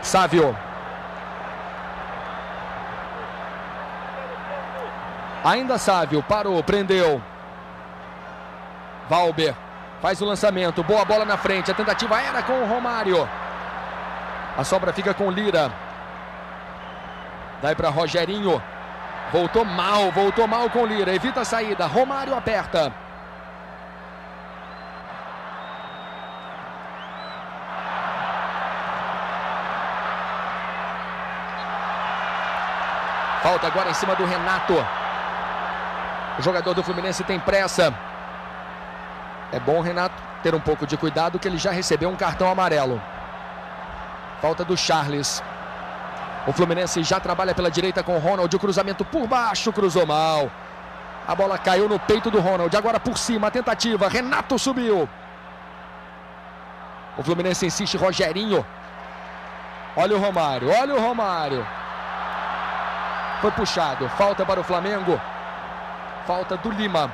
Sávio. Ainda Sávio, parou, prendeu. Valber faz o lançamento, boa bola na frente, a tentativa era com o Romário. A sobra fica com Lira. Daí para Rogerinho. Voltou mal, voltou mal com Lira, evita a saída. Romário aperta. Falta agora em cima do Renato. O jogador do Fluminense tem pressa. É bom, Renato, ter um pouco de cuidado que ele já recebeu um cartão amarelo. Falta do Charles. O Fluminense já trabalha pela direita com o Ronald. O cruzamento por baixo, cruzou mal. A bola caiu no peito do Ronald. Agora por cima, a tentativa. Renato subiu. O Fluminense insiste, Rogerinho. Olha o Romário, olha o Romário. Foi puxado. Falta para o Flamengo. Falta do Lima.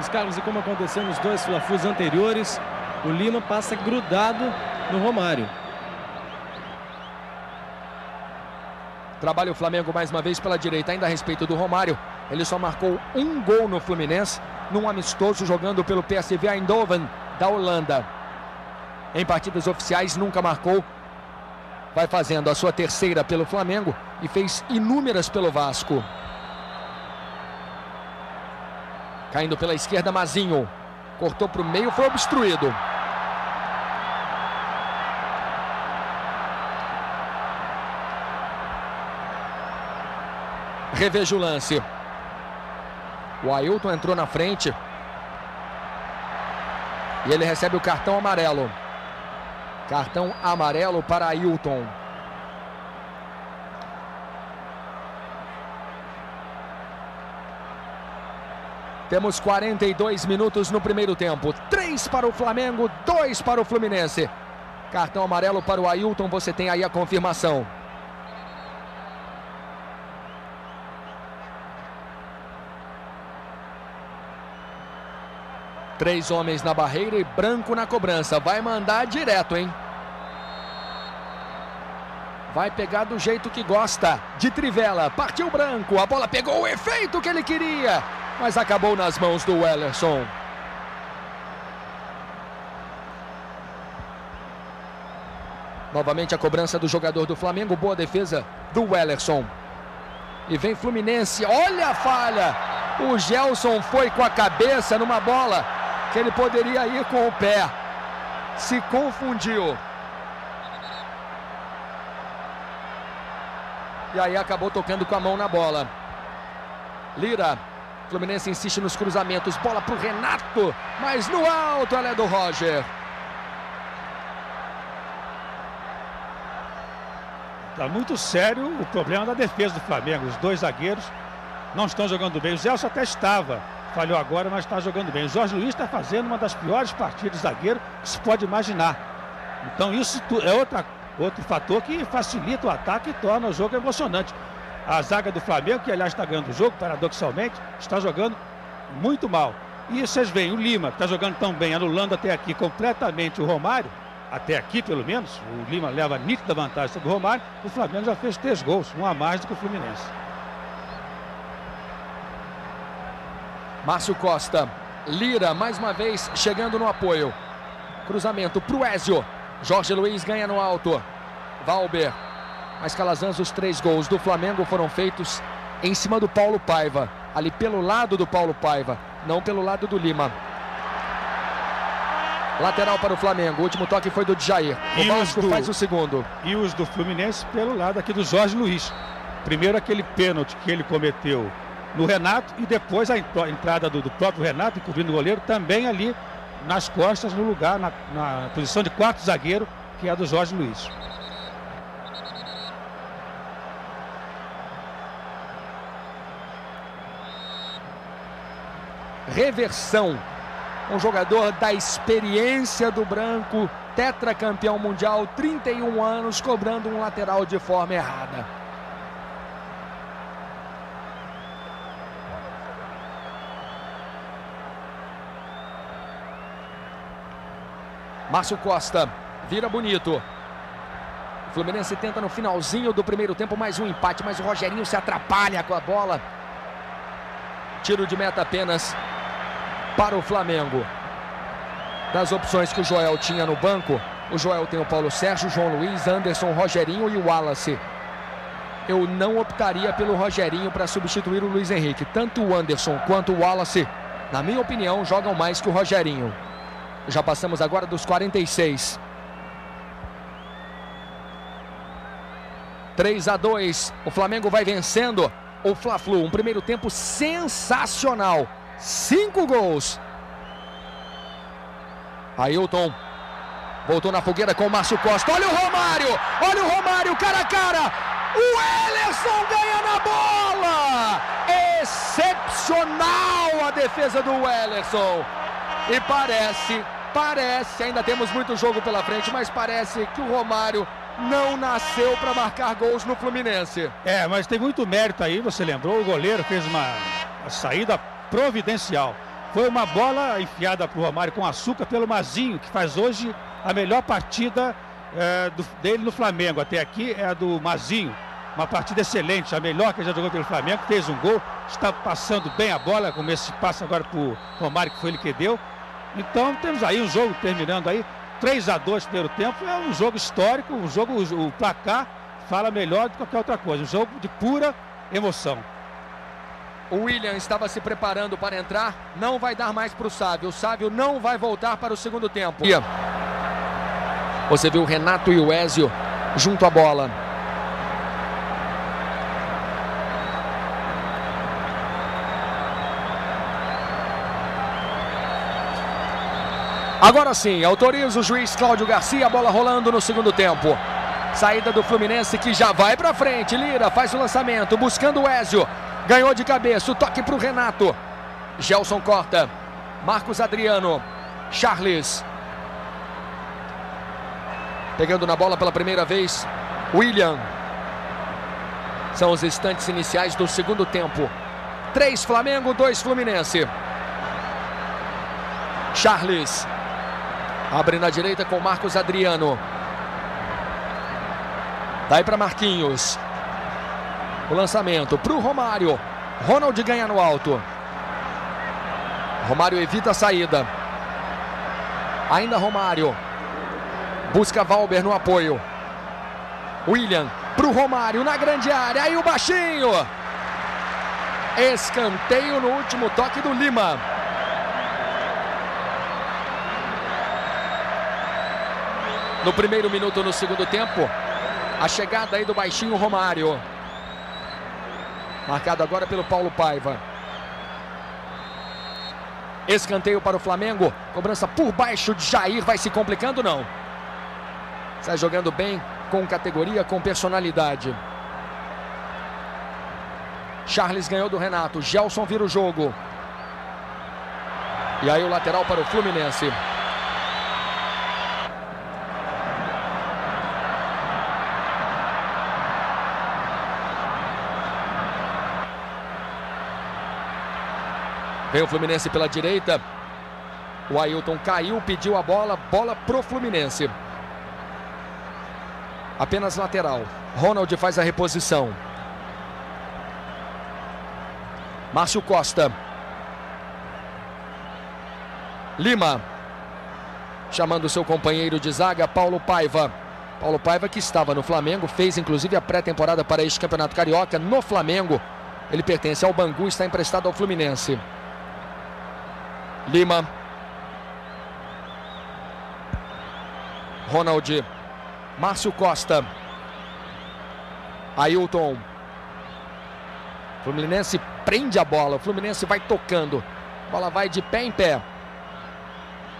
Os Carlos, e como aconteceu nos dois Flafus anteriores, o Lima passa grudado no Romário. Trabalha o Flamengo mais uma vez pela direita, ainda a respeito do Romário. Ele só marcou um gol no Fluminense, num amistoso jogando pelo PSV Eindhoven da Holanda. Em partidas oficiais nunca marcou. Vai fazendo a sua terceira pelo Flamengo e fez inúmeras pelo Vasco. Caindo pela esquerda, Mazinho. Cortou para o meio, foi obstruído. Reveja o lance. O Ailton entrou na frente. E ele recebe o cartão amarelo. Cartão amarelo para Ailton. Temos 42 minutos no primeiro tempo. 3 para o Flamengo, 2 para o Fluminense. Cartão amarelo para o Ailton, você tem aí a confirmação. Três homens na barreira e branco na cobrança. Vai mandar direto, hein? Vai pegar do jeito que gosta. De trivela. Partiu branco. A bola pegou o efeito que ele queria mas acabou nas mãos do Wellerson. Novamente a cobrança do jogador do Flamengo, boa defesa do Wellerson. E vem Fluminense, olha a falha! O Gelson foi com a cabeça numa bola que ele poderia ir com o pé. Se confundiu. E aí acabou tocando com a mão na bola. Lira Fluminense insiste nos cruzamentos. Bola para o Renato. Mas no alto ela é do Roger. Está muito sério o problema da defesa do Flamengo. Os dois zagueiros não estão jogando bem. O Zelso até estava, falhou agora, mas está jogando bem. O Jorge Luiz está fazendo uma das piores partidas de zagueiro que se pode imaginar. Então isso é outra, outro fator que facilita o ataque e torna o jogo emocionante. A zaga do Flamengo, que aliás está ganhando o jogo, paradoxalmente, está jogando muito mal. E vocês veem o Lima, que está jogando tão bem, anulando até aqui completamente o Romário, até aqui pelo menos, o Lima leva nítida vantagem sobre o Romário, o Flamengo já fez três gols, um a mais do que o Fluminense. Márcio Costa, Lira mais uma vez chegando no apoio. Cruzamento para o Ezio. Jorge Luiz ganha no alto. Valber. Mas Calazans, os três gols do Flamengo foram feitos em cima do Paulo Paiva. Ali pelo lado do Paulo Paiva, não pelo lado do Lima. Lateral para o Flamengo. O último toque foi do Jair. O E Vasco do- faz o segundo. E os do Fluminense pelo lado aqui do Jorge Luiz. Primeiro aquele pênalti que ele cometeu no Renato e depois a entrada do, do próprio Renato, encobrindo o goleiro, também ali nas costas, no lugar, na, na posição de quarto zagueiro, que é a do Jorge Luiz. Reversão. Um jogador da experiência do branco, tetracampeão mundial, 31 anos, cobrando um lateral de forma errada. Márcio Costa vira bonito. O Fluminense tenta no finalzinho do primeiro tempo mais um empate, mas o Rogerinho se atrapalha com a bola. Tiro de meta apenas para o Flamengo. Das opções que o Joel tinha no banco, o Joel tem o Paulo Sérgio, João Luiz, Anderson, Rogerinho e Wallace. Eu não optaria pelo Rogerinho para substituir o Luiz Henrique. Tanto o Anderson quanto o Wallace, na minha opinião, jogam mais que o Rogerinho. Já passamos agora dos 46. 3 a 2. O Flamengo vai vencendo o Fla-Flu. Um primeiro tempo sensacional. Cinco gols. Ailton voltou na fogueira com o Márcio Costa. Olha o Romário! Olha o Romário, cara a cara! O Ellerson ganha na bola! Excepcional a defesa do Ellerson. E parece, parece, ainda temos muito jogo pela frente, mas parece que o Romário não nasceu para marcar gols no Fluminense. É, mas tem muito mérito aí, você lembrou, o goleiro fez uma, uma saída providencial. Foi uma bola enfiada para o Romário com açúcar pelo Mazinho, que faz hoje a melhor partida eh, do- dele no Flamengo. Até aqui é a do Mazinho. Uma partida excelente, a melhor que já jogou pelo Flamengo, fez um gol, está passando bem a bola, como esse passo agora para o Romário, que foi ele que deu. Então temos aí um jogo terminando aí, 3 a 2 primeiro tempo, é um jogo histórico, um jogo, o placar fala melhor do que qualquer outra coisa, um jogo de pura emoção. O William estava se preparando para entrar, não vai dar mais para o Sávio. O Sávio não vai voltar para o segundo tempo. Você viu o Renato e o Ezio junto à bola. Agora sim, autoriza o juiz Cláudio Garcia, a bola rolando no segundo tempo. Saída do Fluminense que já vai para frente. Lira faz o lançamento, buscando o Ezio. Ganhou de cabeça, o toque para o Renato. Gelson corta. Marcos Adriano. Charles. Pegando na bola pela primeira vez. William. São os instantes iniciais do segundo tempo. Três Flamengo, dois Fluminense. Charles. Abre na direita com Marcos Adriano. Daí para Marquinhos. O lançamento para o Romário. Ronald ganha no alto. Romário evita a saída. Ainda Romário. Busca Valber no apoio. William para o Romário na grande área. Aí o baixinho. Escanteio no último toque do Lima. No primeiro minuto no segundo tempo, a chegada aí do baixinho Romário. Marcado agora pelo Paulo Paiva. Escanteio para o Flamengo. Cobrança por baixo de Jair. Vai se complicando, não. Sai jogando bem, com categoria, com personalidade. Charles ganhou do Renato. Gelson vira o jogo. E aí o lateral para o Fluminense. Vem o Fluminense pela direita. O Ailton caiu, pediu a bola, bola pro Fluminense. Apenas lateral. Ronald faz a reposição. Márcio Costa. Lima. Chamando seu companheiro de zaga, Paulo Paiva. Paulo Paiva que estava no Flamengo, fez inclusive a pré-temporada para este Campeonato Carioca no Flamengo. Ele pertence ao Bangu, está emprestado ao Fluminense. Lima. Ronald. Márcio Costa. Ailton. Fluminense prende a bola. O Fluminense vai tocando. A bola vai de pé em pé.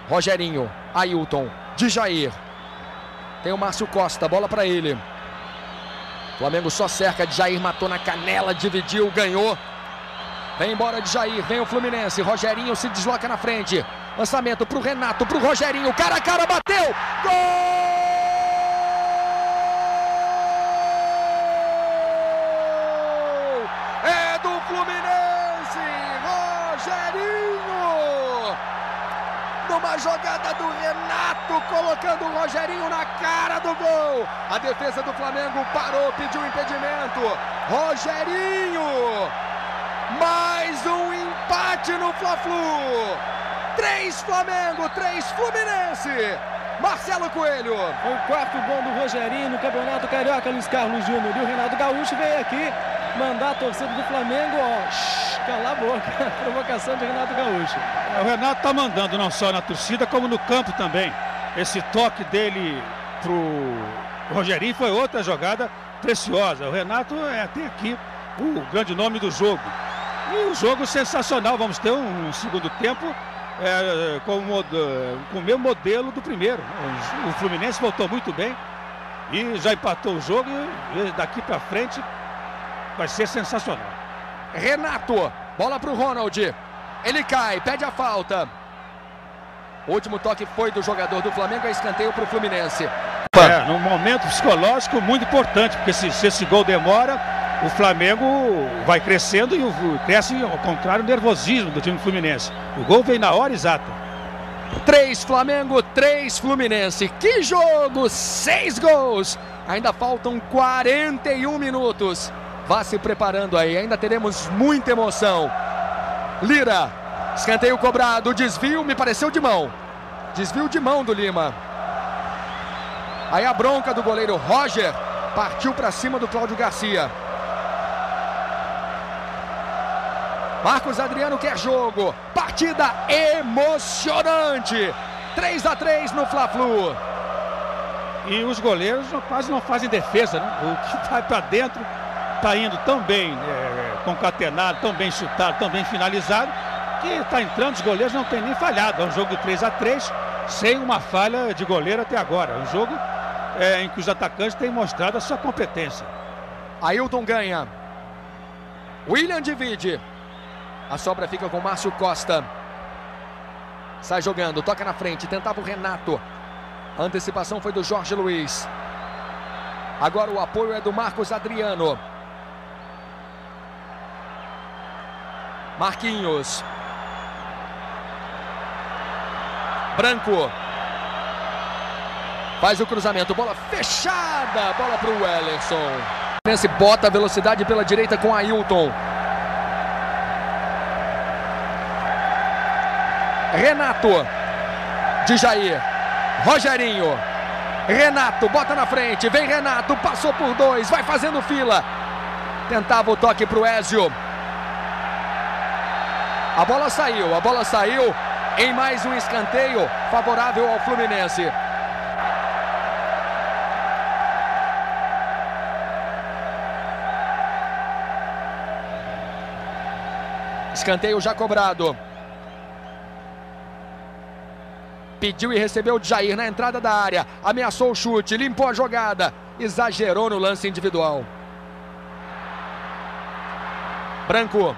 Rogerinho. Ailton. De Jair. Tem o Márcio Costa. Bola para ele. Flamengo só cerca de Jair. Matou na canela. Dividiu. Ganhou. Vem embora de Jair. Vem o Fluminense. Rogerinho se desloca na frente. Lançamento para o Renato. Para o Rogerinho. Cara a cara. Bateu. Gol! Fluminense, Rogerinho. Numa jogada do Renato, colocando o Rogerinho na cara do gol. A defesa do Flamengo parou, pediu impedimento. Rogerinho. Mais um empate no Fla-Flu. Três Flamengo, três Fluminense. Marcelo Coelho. Foi o quarto gol do Rogerinho no Campeonato Carioca, Luiz Carlos Júnior. E o Renato Gaúcho veio aqui mandar a torcida do Flamengo, ó, shh, calar a boca. [laughs] Provocação de Renato Gaúcho. É, o Renato está mandando não só na torcida, como no campo também. Esse toque dele pro Rogerinho foi outra jogada preciosa. O Renato é até aqui o grande nome do jogo. E o jogo sensacional. Vamos ter um segundo tempo é, com, o, com o mesmo modelo do primeiro. O Fluminense voltou muito bem e já empatou o jogo. E daqui para frente Vai ser sensacional. Renato, bola para o Ronald. Ele cai, pede a falta. O último toque foi do jogador do Flamengo, é escanteio para o Fluminense. É, num momento psicológico muito importante, porque se, se, esse gol demora, o Flamengo vai crescendo e o, cresce ao contrário o nervosismo do time Fluminense. O gol vem na hora exata. Três Flamengo, três Fluminense. Que jogo! Seis gols! Ainda faltam 41 minutos. Vá se preparando aí, ainda teremos muita emoção. Lira, escanteio cobrado, desvio, me pareceu de mão. Desvio de mão do Lima. Aí a bronca do goleiro Roger partiu para cima do Cláudio Garcia. Marcos Adriano quer jogo. Partida emocionante. 3 a 3 no Fla-Flu. E os goleiros quase não fazem defesa, né? O que [laughs] vai para dentro está indo tão bem é, concatenado, tão bem chutado, tão bem finalizado, que está entrando, os goleiros não tem nem falhado. É um jogo de 3 a 3 sem uma falha de goleiro até agora. É um jogo é, em que os atacantes têm mostrado a sua competência. Ailton ganha. William divide. A sobra fica com Márcio Costa. Sai jogando, toca na frente, tentava o Renato. A antecipação foi do Jorge Luiz. Agora o apoio é do Marcos Adriano. Marquinhos. Branco. Faz o cruzamento, bola fechada, bola para o Wellerson. Nesse bota a velocidade pela direita com Ailton. Renato. De Jair. Rogerinho. Renato bota na frente, vem Renato, passou por dois, vai fazendo fila. Tentava o toque para o Ézio. A bola saiu, a bola saiu em mais um escanteio favorável ao Fluminense. Escanteio já cobrado. Pediu e recebeu o Jair na entrada da área. Ameaçou o chute, limpou a jogada. Exagerou no lance individual. Branco.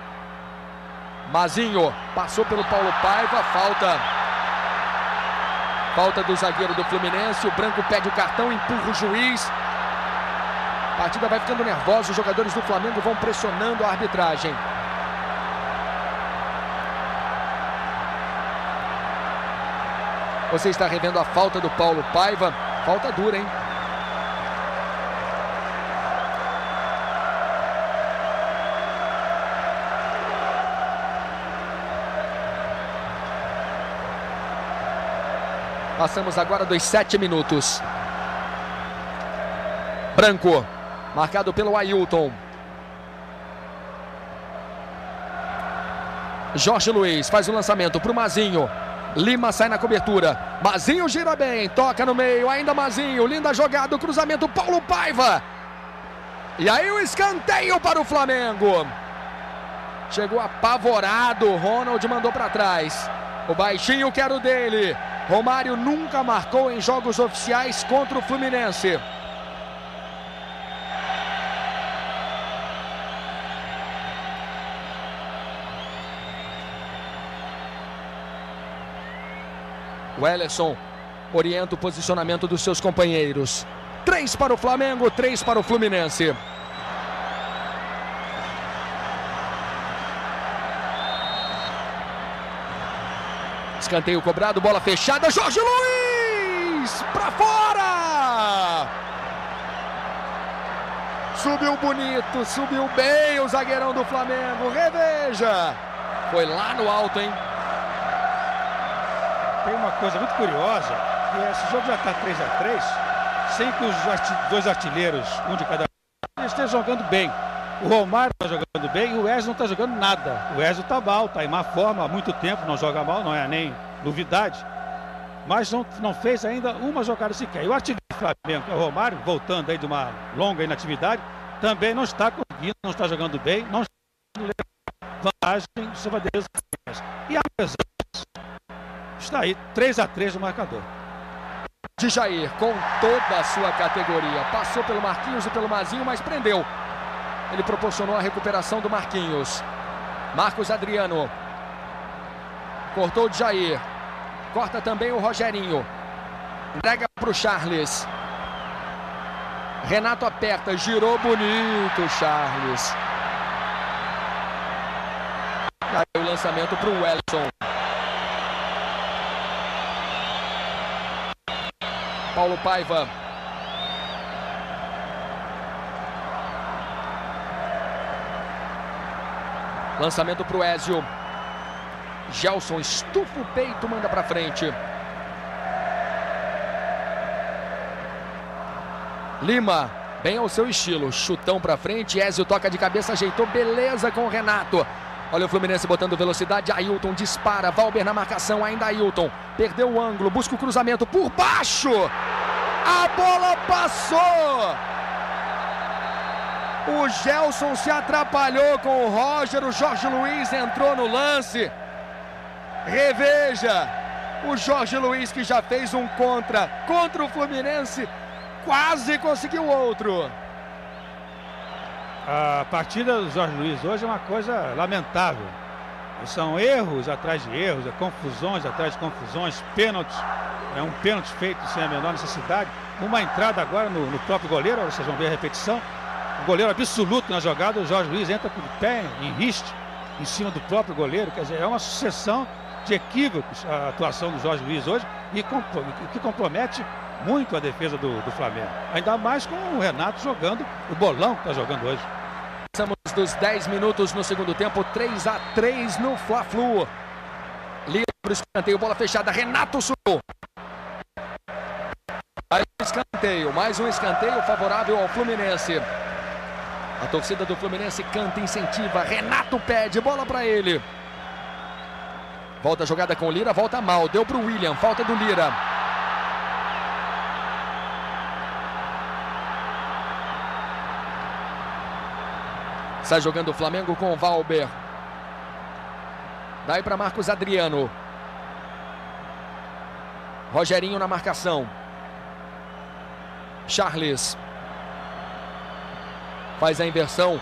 Mazinho passou pelo Paulo Paiva, falta. Falta do zagueiro do Fluminense. O Branco pede o cartão, empurra o juiz. A partida vai ficando nervosa. Os jogadores do Flamengo vão pressionando a arbitragem. Você está revendo a falta do Paulo Paiva. Falta dura, hein? Passamos agora dos sete minutos. Branco, marcado pelo Ailton. Jorge Luiz faz o lançamento para o Mazinho. Lima sai na cobertura. Mazinho gira bem, toca no meio, ainda Mazinho. Linda jogada, cruzamento, Paulo Paiva. E aí o escanteio para o Flamengo. Chegou apavorado, Ronald mandou para trás. O baixinho quer o dele. Romário nunca marcou em jogos oficiais contra o Fluminense. O orienta o posicionamento dos seus companheiros. Três para o Flamengo, três para o Fluminense. Escanteio cobrado, bola fechada, Jorge Luiz! Para fora! Subiu bonito, subiu bem o zagueirão do Flamengo. Reveja! Foi lá no alto, hein? Tem uma coisa muito curiosa, que esse jogo já está 3 a 3 sem que os dois artilheiros, um de cada estejam jogando bem. O Romário está jogando bem e o Wesley não está jogando nada. O Wesley está mal, está em má forma há muito tempo, não joga mal, não é nem novidade. Mas não, não fez ainda uma jogada sequer. E o artilheiro do Flamengo, é o Romário, voltando aí de uma longa inatividade, também não está conseguindo, não está jogando bem, não está vantagem do Salvador. E apesar está aí 3 a 3 no marcador. De Jair, com toda a sua categoria. Passou pelo Marquinhos e pelo Mazinho, mas prendeu. Ele proporcionou a recuperação do Marquinhos. Marcos Adriano. Cortou o Jair. Corta também o Rogerinho. Entrega para o Charles. Renato aperta, girou bonito Charles. Aí o lançamento para o Wellington. Paulo Paiva. Lançamento para o Ezio. Gelson estufa o peito, manda para frente. Lima, bem ao seu estilo. Chutão para frente. Ezio toca de cabeça, ajeitou. Beleza com o Renato. Olha o Fluminense botando velocidade. Ailton dispara. Valber na marcação. Ainda Ailton. Perdeu o ângulo. Busca o cruzamento por baixo. A bola passou. O Gelson se atrapalhou com o Roger. O Jorge Luiz entrou no lance. Reveja. O Jorge Luiz que já fez um contra contra o Fluminense. Quase conseguiu outro. A partida do Jorge Luiz hoje é uma coisa lamentável. São erros atrás de erros, é confusões atrás de confusões, pênaltis. É um pênalti feito sem a menor necessidade. Uma entrada agora no, no próprio goleiro, vocês vão ver a repetição. O goleiro absoluto na jogada, o Jorge Luiz entra com o pé em riste em cima do próprio goleiro. Quer dizer, é uma sucessão de equívocos a atuação do Jorge Luiz hoje e que compromete muito a defesa do, do Flamengo. Ainda mais com o Renato jogando o bolão que está jogando hoje. Passamos dos 10 minutos no segundo tempo, 3 a 3 no Fla-Flu. Livre o escanteio, bola fechada, Renato subiu. Mais um escanteio, mais um escanteio favorável ao Fluminense. A torcida do Fluminense canta, incentiva. Renato pede, bola para ele. Volta a jogada com o Lira, volta mal. Deu para o William, falta do Lira. Sai jogando o Flamengo com o Valber. Daí para Marcos Adriano. Rogerinho na marcação. Charles. Faz a inversão.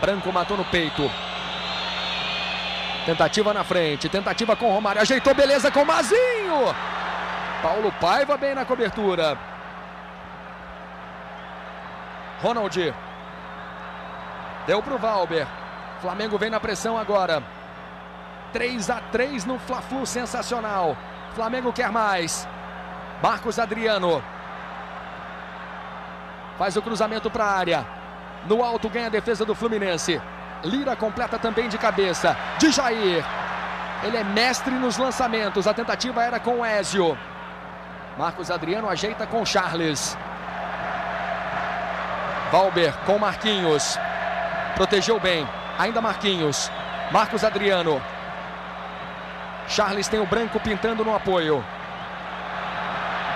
Branco matou no peito. Tentativa na frente. Tentativa com Romário. Ajeitou, beleza com Mazinho. Paulo Paiva bem na cobertura. Ronald. Deu para o Valber. Flamengo vem na pressão agora. 3 a 3 no Fla-Flu, sensacional. Flamengo quer mais. Marcos Adriano. Faz o cruzamento para a área. No alto ganha a defesa do Fluminense. Lira completa também de cabeça. De Jair. Ele é mestre nos lançamentos. A tentativa era com o Ézio. Marcos Adriano ajeita com Charles. Valber com Marquinhos. Protegeu bem. Ainda Marquinhos. Marcos Adriano. Charles tem o branco pintando no apoio.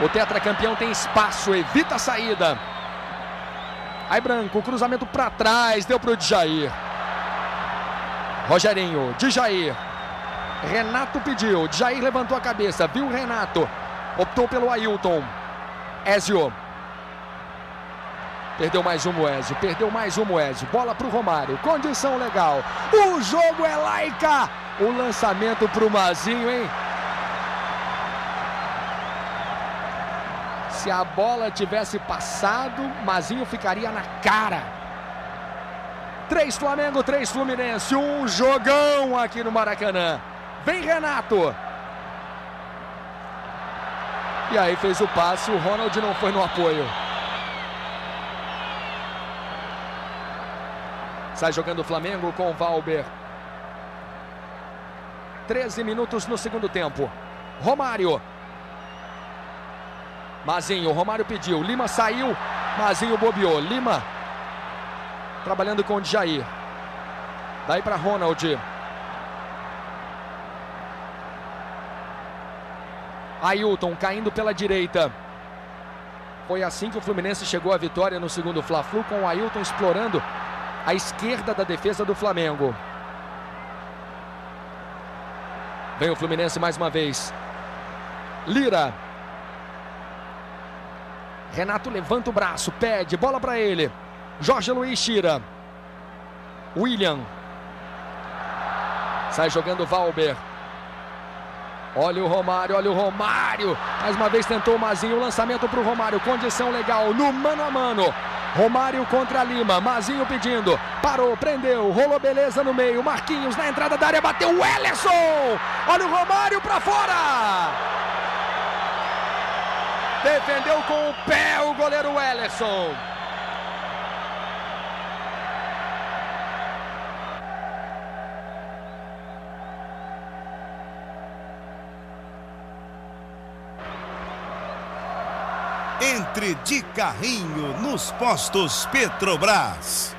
O tetracampeão tem espaço, evita a saída. Aí Branco, cruzamento para trás, deu para o Djair. Rogerinho, Djair. Renato pediu, Djair levantou a cabeça, viu Renato. Optou pelo Ailton. Ézio. Perdeu mais um Moésio, perdeu mais um Moésio. Bola para o Romário, condição legal. O jogo é laica. O lançamento para o Mazinho, hein? Se a bola tivesse passado, Mazinho ficaria na cara. Três Flamengo, três Fluminense. Um jogão aqui no Maracanã. Vem Renato. E aí fez o passe, o Ronald não foi no apoio. Sai jogando o Flamengo com o Valber. 13 minutos no segundo tempo. Romário. Mazinho, Romário pediu. Lima saiu. Mazinho bobeou. Lima trabalhando com o Jair. Daí para Ronald. Ailton caindo pela direita. Foi assim que o Fluminense chegou à vitória no segundo Fla-Flu com o Ailton explorando a esquerda da defesa do Flamengo. Vem o Fluminense mais uma vez. Lira. Renato levanta o braço, pede, bola para ele. Jorge Luiz tira. William. Sai jogando Valber. Olha o Romário, olha o Romário. Mais uma vez tentou o Mazinho, o lançamento para o Romário. Condição legal no mano a mano. Romário contra Lima. Mazinho pedindo. Parou, prendeu. Rolou beleza no meio. Marquinhos na entrada da área. Bateu o Ellerson. Olha o Romário para fora. Defendeu com o pé o goleiro Ellerson. Entre de carrinho nos postos Petrobras.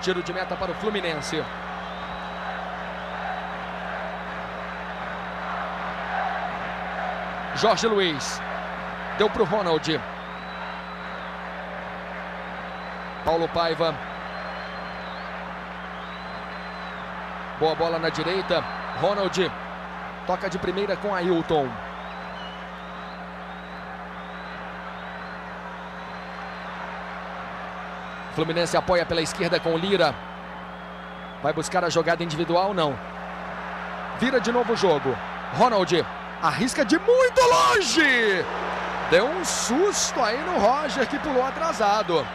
Tiro de meta para o Fluminense. Jorge Luiz. Deu para o Ronald. Paulo Paiva. Boa bola na direita. Ronald. Toca de primeira com Ailton. Fluminense apoia pela esquerda com Lira. Vai buscar a jogada individual? Não. Vira de novo o jogo. Ronald arrisca de muito longe. Deu um susto aí no Roger que pulou atrasado.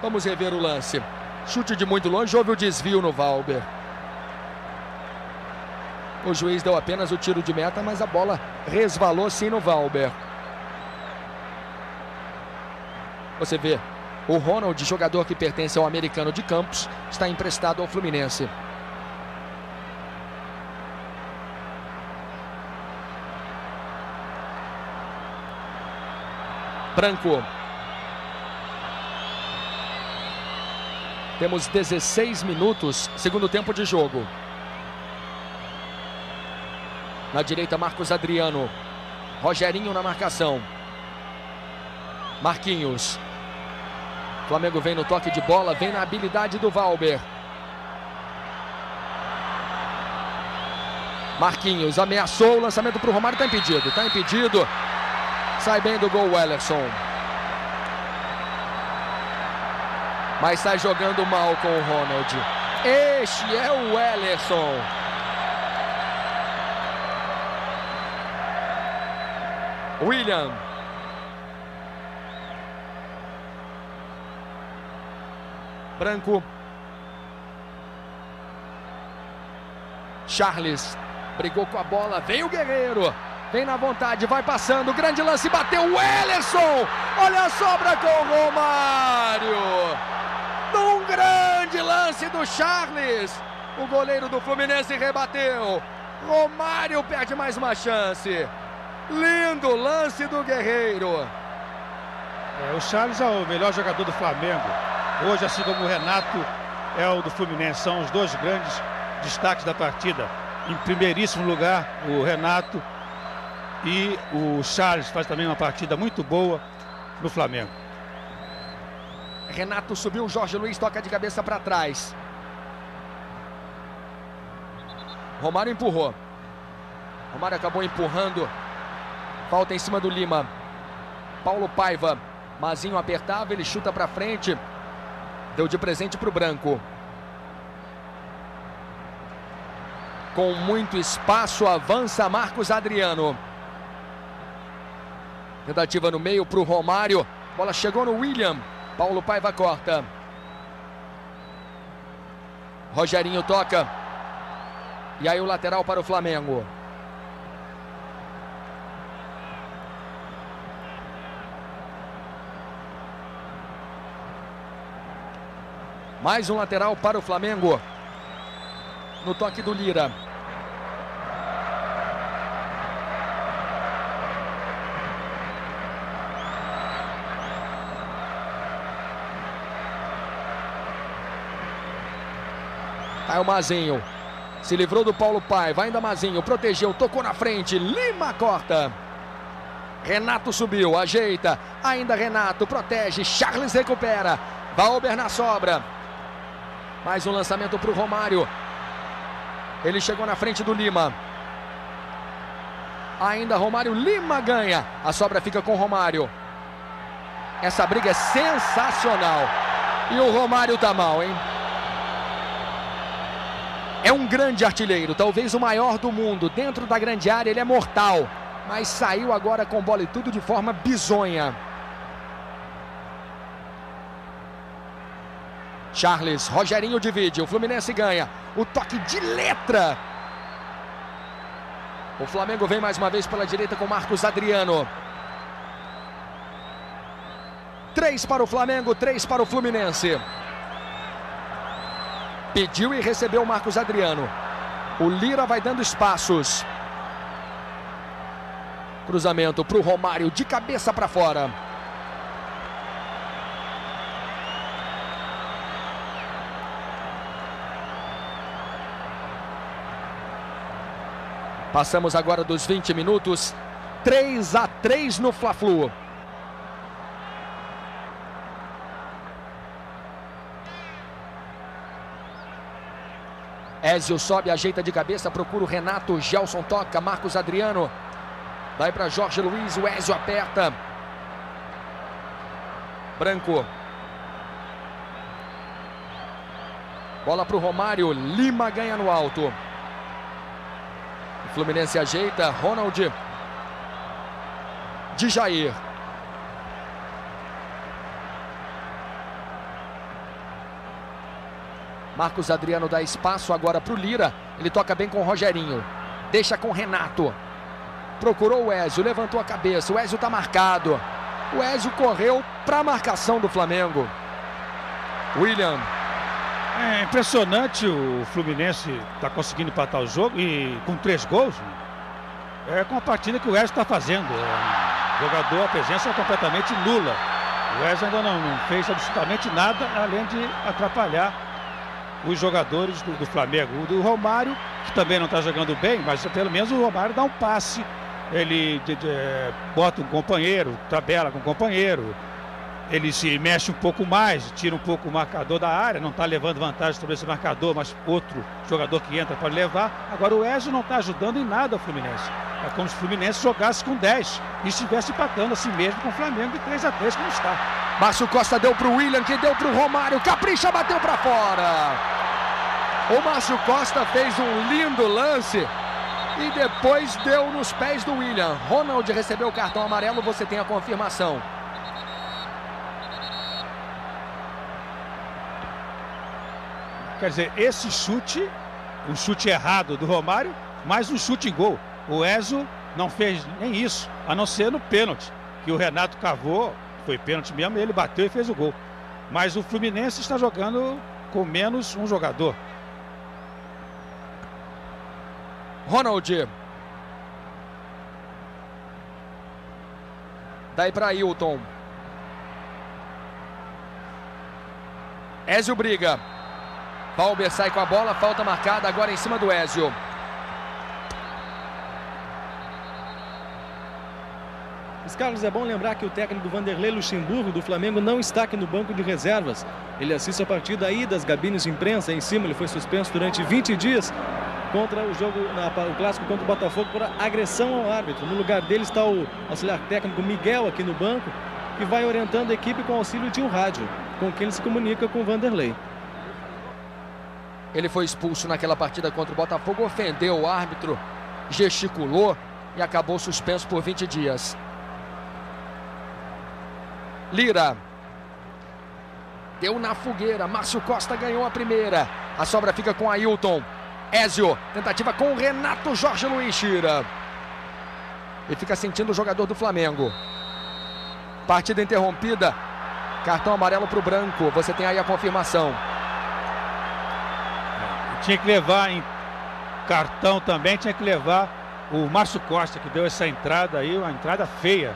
Vamos rever o lance. Chute de muito longe, houve o desvio no Valber. O juiz deu apenas o tiro de meta, mas a bola resvalou sim no Valber. Você vê, o Ronald, jogador que pertence ao americano de Campos, está emprestado ao Fluminense. Branco. Temos 16 minutos, segundo tempo de jogo. Na direita, Marcos Adriano. Rogerinho na marcação. Marquinhos. Flamengo vem no toque de bola, vem na habilidade do Valber. Marquinhos ameaçou o lançamento para o Romário, está impedido, está impedido. Sai bem do gol o Ellerson. Mas sai jogando mal com o Ronald. Este é o Ellerson. William. Branco. Charles brigou com a bola, vem o Guerreiro. Vem na vontade, vai passando, grande lance, bateu o Ellison. Olha a sobra com o Romário. Num grande lance do Charles. O goleiro do Fluminense rebateu. Romário perde mais uma chance. Lindo lance do Guerreiro. É, o Charles é o melhor jogador do Flamengo. Hoje, assim como o Renato é o do Fluminense. São os dois grandes destaques da partida. Em primeiríssimo lugar, o Renato e o Charles faz também uma partida muito boa no Flamengo. Renato subiu, Jorge Luiz toca de cabeça para trás. Romário empurrou. Romário acabou empurrando. Falta em cima do Lima. Paulo Paiva. Mazinho apertava, ele chuta para frente. Deu de presente para o Branco. Com muito espaço, avança Marcos Adriano. Tentativa no meio para o Romário. Bola chegou no William. Paulo Paiva corta. Rogerinho toca. E aí o lateral para o Flamengo. Mais um lateral para o Flamengo. No toque do Lira. Aí o Mazinho. Se livrou do Paulo Pai. Vai ainda Mazinho. Protegeu. Tocou na frente. Lima corta. Renato subiu. Ajeita. Ainda Renato. Protege. Charles recupera. Valber na sobra. Mais um lançamento para o Romário. Ele chegou na frente do Lima. Ainda Romário. Lima ganha. A sobra fica com Romário. Essa briga é sensacional. E o Romário tá mal, hein? É um grande artilheiro, talvez o maior do mundo. Dentro da grande área ele é mortal, mas saiu agora com bola e tudo de forma bizonha. Charles, Rogerinho divide, o Fluminense ganha. O toque de letra. O Flamengo vem mais uma vez pela direita com Marcos Adriano. Três para o Flamengo, três para o Fluminense. Pediu e recebeu o Marcos Adriano. O Lira vai dando espaços. Cruzamento para o Romário de cabeça para fora. Passamos agora dos 20 minutos. 3 a 3 no Fla-Flu. Ézio sobe, ajeita de cabeça, procura o Renato. Gelson toca, Marcos Adriano. Vai para Jorge Luiz, o Ézio aperta. Branco. Bola para o Romário, Lima ganha no alto. Fluminense ajeita, Ronald. De Jair. Marcos Adriano dá espaço agora para o Lira. Ele toca bem com o Rogerinho. Deixa com o Renato. Procurou o Ezio, levantou a cabeça. O Ezio está marcado. O Ezio correu para a marcação do Flamengo. William. É impressionante o Fluminense está conseguindo empatar o jogo e com três gols. É com a partida que o Ezio está fazendo. É um jogador, a presença é completamente nula. O Ezio ainda não, não fez absolutamente nada além de atrapalhar os jogadores do, do Flamengo. O do Romário, que também não está jogando bem, mas pelo menos o Romário dá um passe. Ele de, de, bota um companheiro, tabela com um companheiro. Ele se mexe um pouco mais, tira um pouco o marcador da área, não está levando vantagem sobre esse marcador, mas outro jogador que entra pode levar. Agora o Ezio não está ajudando em nada o Fluminense. É como se o Fluminense jogasse com 10 e estivesse empatando assim mesmo com o Flamengo de 3 a 3 como está. Márcio Costa deu para o William, que deu para o Romário. Capricha, bateu para fora. O Márcio Costa fez um lindo lance e depois deu nos pés do William. Ronald recebeu o cartão amarelo, você tem a confirmação. Quer dizer, esse chute um chute errado do Romário, mais um chute em gol. O Ezio não fez nem isso, a não ser no pênalti, que o Renato cavou, foi pênalti mesmo, ele bateu e fez o gol. Mas o Fluminense está jogando com menos um jogador. Ronald. Daí para Hilton. Ézio briga. Valber sai com a bola, falta marcada agora em cima do Ézio. Carlos, é bom lembrar que o técnico Vanderlei Luxemburgo do Flamengo não está aqui no banco de reservas. Ele assiste a partida aí das gabines de imprensa em cima. Ele foi suspenso durante 20 dias contra o jogo, na, o clássico contra o Botafogo por agressão ao árbitro. No lugar dele está o auxiliar técnico Miguel aqui no banco, que vai orientando a equipe com auxílio de um rádio, com quem ele se comunica com o Vanderlei. Ele foi expulso naquela partida contra o Botafogo, ofendeu o árbitro, gesticulou e acabou suspenso por 20 dias. Lira. Deu na fogueira. Márcio Costa ganhou a primeira. A sobra fica com Ailton. Ézio. Tentativa com o Renato Jorge Luiz tira. E fica sentindo o jogador do Flamengo. Partida interrompida. Cartão amarelo para o branco. Você tem aí a confirmação. Tinha que levar em cartão também. Tinha que levar o Márcio Costa, que deu essa entrada aí, uma entrada feia.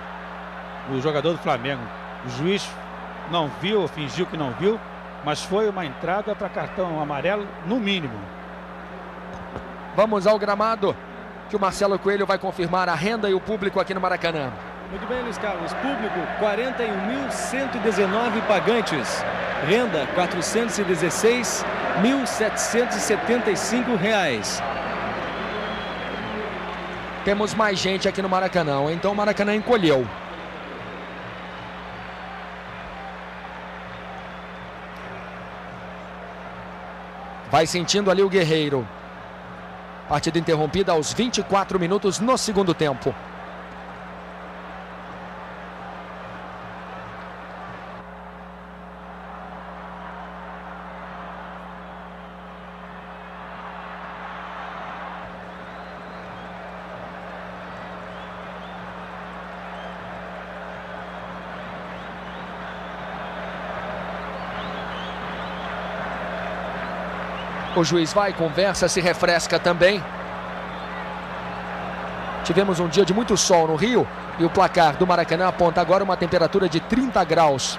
O jogador do Flamengo. O juiz não viu, fingiu que não viu, mas foi uma entrada para cartão amarelo, no mínimo. Vamos ao gramado, que o Marcelo Coelho vai confirmar a renda e o público aqui no Maracanã. Muito bem, Luiz Carlos. Público, 41.119 pagantes. Renda, 416.775 reais. Temos mais gente aqui no Maracanã, então o Maracanã encolheu. Vai sentindo ali o Guerreiro. Partida interrompida aos 24 minutos no segundo tempo. O juiz vai, conversa, se refresca também. Tivemos um dia de muito sol no Rio e o placar do Maracanã aponta agora uma temperatura de 30 graus.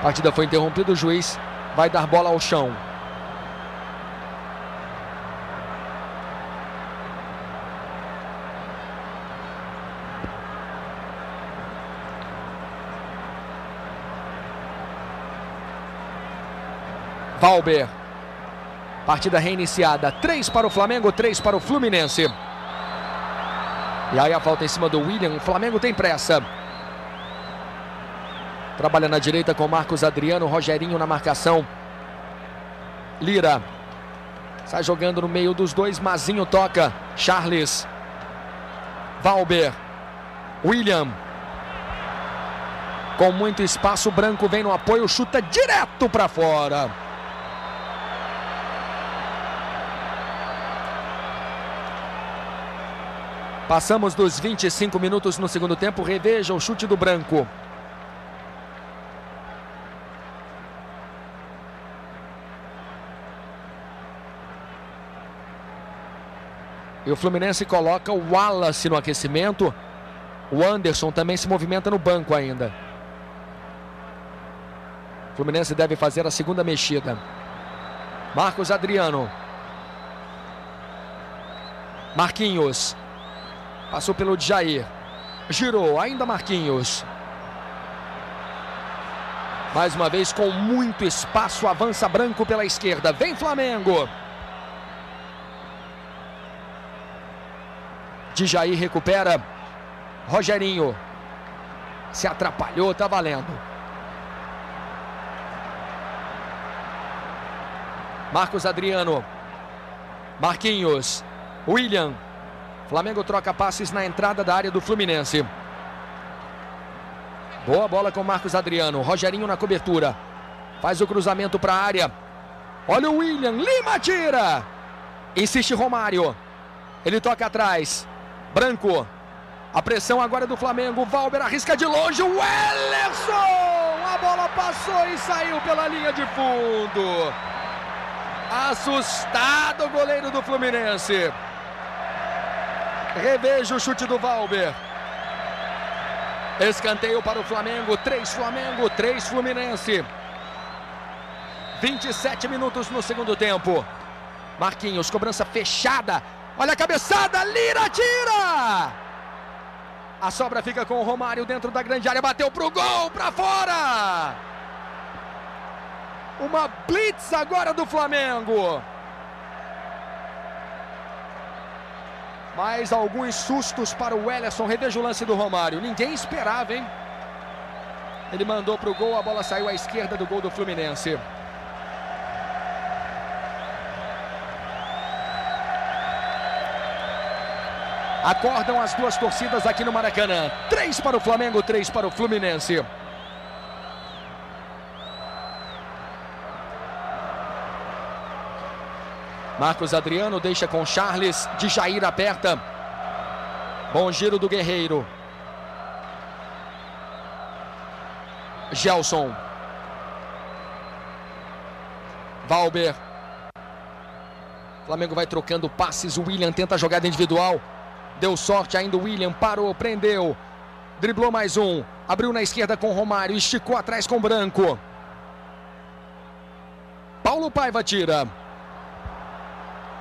A partida foi interrompida, o juiz vai dar bola ao chão. Valber. Partida reiniciada. Três para o Flamengo, três para o Fluminense. E aí a falta em cima do William. O Flamengo tem pressa. Trabalha na direita com Marcos Adriano, Rogerinho na marcação. Lira. Sai jogando no meio dos dois. Mazinho toca. Charles. Valber. William. Com muito espaço, Branco vem no apoio, chuta direto para fora. Passamos dos 25 minutos no segundo tempo. Reveja o chute do branco. E o Fluminense coloca o Wallace no aquecimento. O Anderson também se movimenta no banco ainda. O Fluminense deve fazer a segunda mexida. Marcos Adriano. Marquinhos. Passou pelo Jair. Girou, ainda Marquinhos. Mais uma vez com muito espaço, avança Branco pela esquerda. Vem Flamengo. De Jair recupera. Rogerinho. Se atrapalhou, tá valendo. Marcos Adriano. Marquinhos. William. Flamengo troca passes na entrada da área do Fluminense. Boa bola com Marcos Adriano. Rogerinho na cobertura. Faz o cruzamento para a área. Olha o William. Lima tira. Insiste Romário. Ele toca atrás. Branco. A pressão agora é do Flamengo. Valber arrisca de longe. O Ellerson! A bola passou e saiu pela linha de fundo. Assustado o goleiro do Fluminense. Reveja o chute do Valber. Escanteio para o Flamengo. Três Flamengo, três Fluminense. 27 minutos no segundo tempo. Marquinhos, cobrança fechada. Olha a cabeçada, Lira tira! A sobra fica com o Romário dentro da grande área, bateu pro gol, para fora! Uma blitz agora do Flamengo. Mais alguns sustos para o Ellison. Reveja o lance do Romário. Ninguém esperava, hein? Ele mandou para o gol, a bola saiu à esquerda do gol do Fluminense. Acordam as duas torcidas aqui no Maracanã. Três para o Flamengo, três para o Fluminense. Marcos Adriano deixa com Charles. De Jair aperta. Bom giro do Guerreiro. Gelson. Valber. Flamengo vai trocando passes. O William tenta a jogada individual. Deu sorte ainda o William. Parou, prendeu. Driblou mais um. Abriu na esquerda com Romário. Esticou atrás com Branco. Paulo Paiva tira.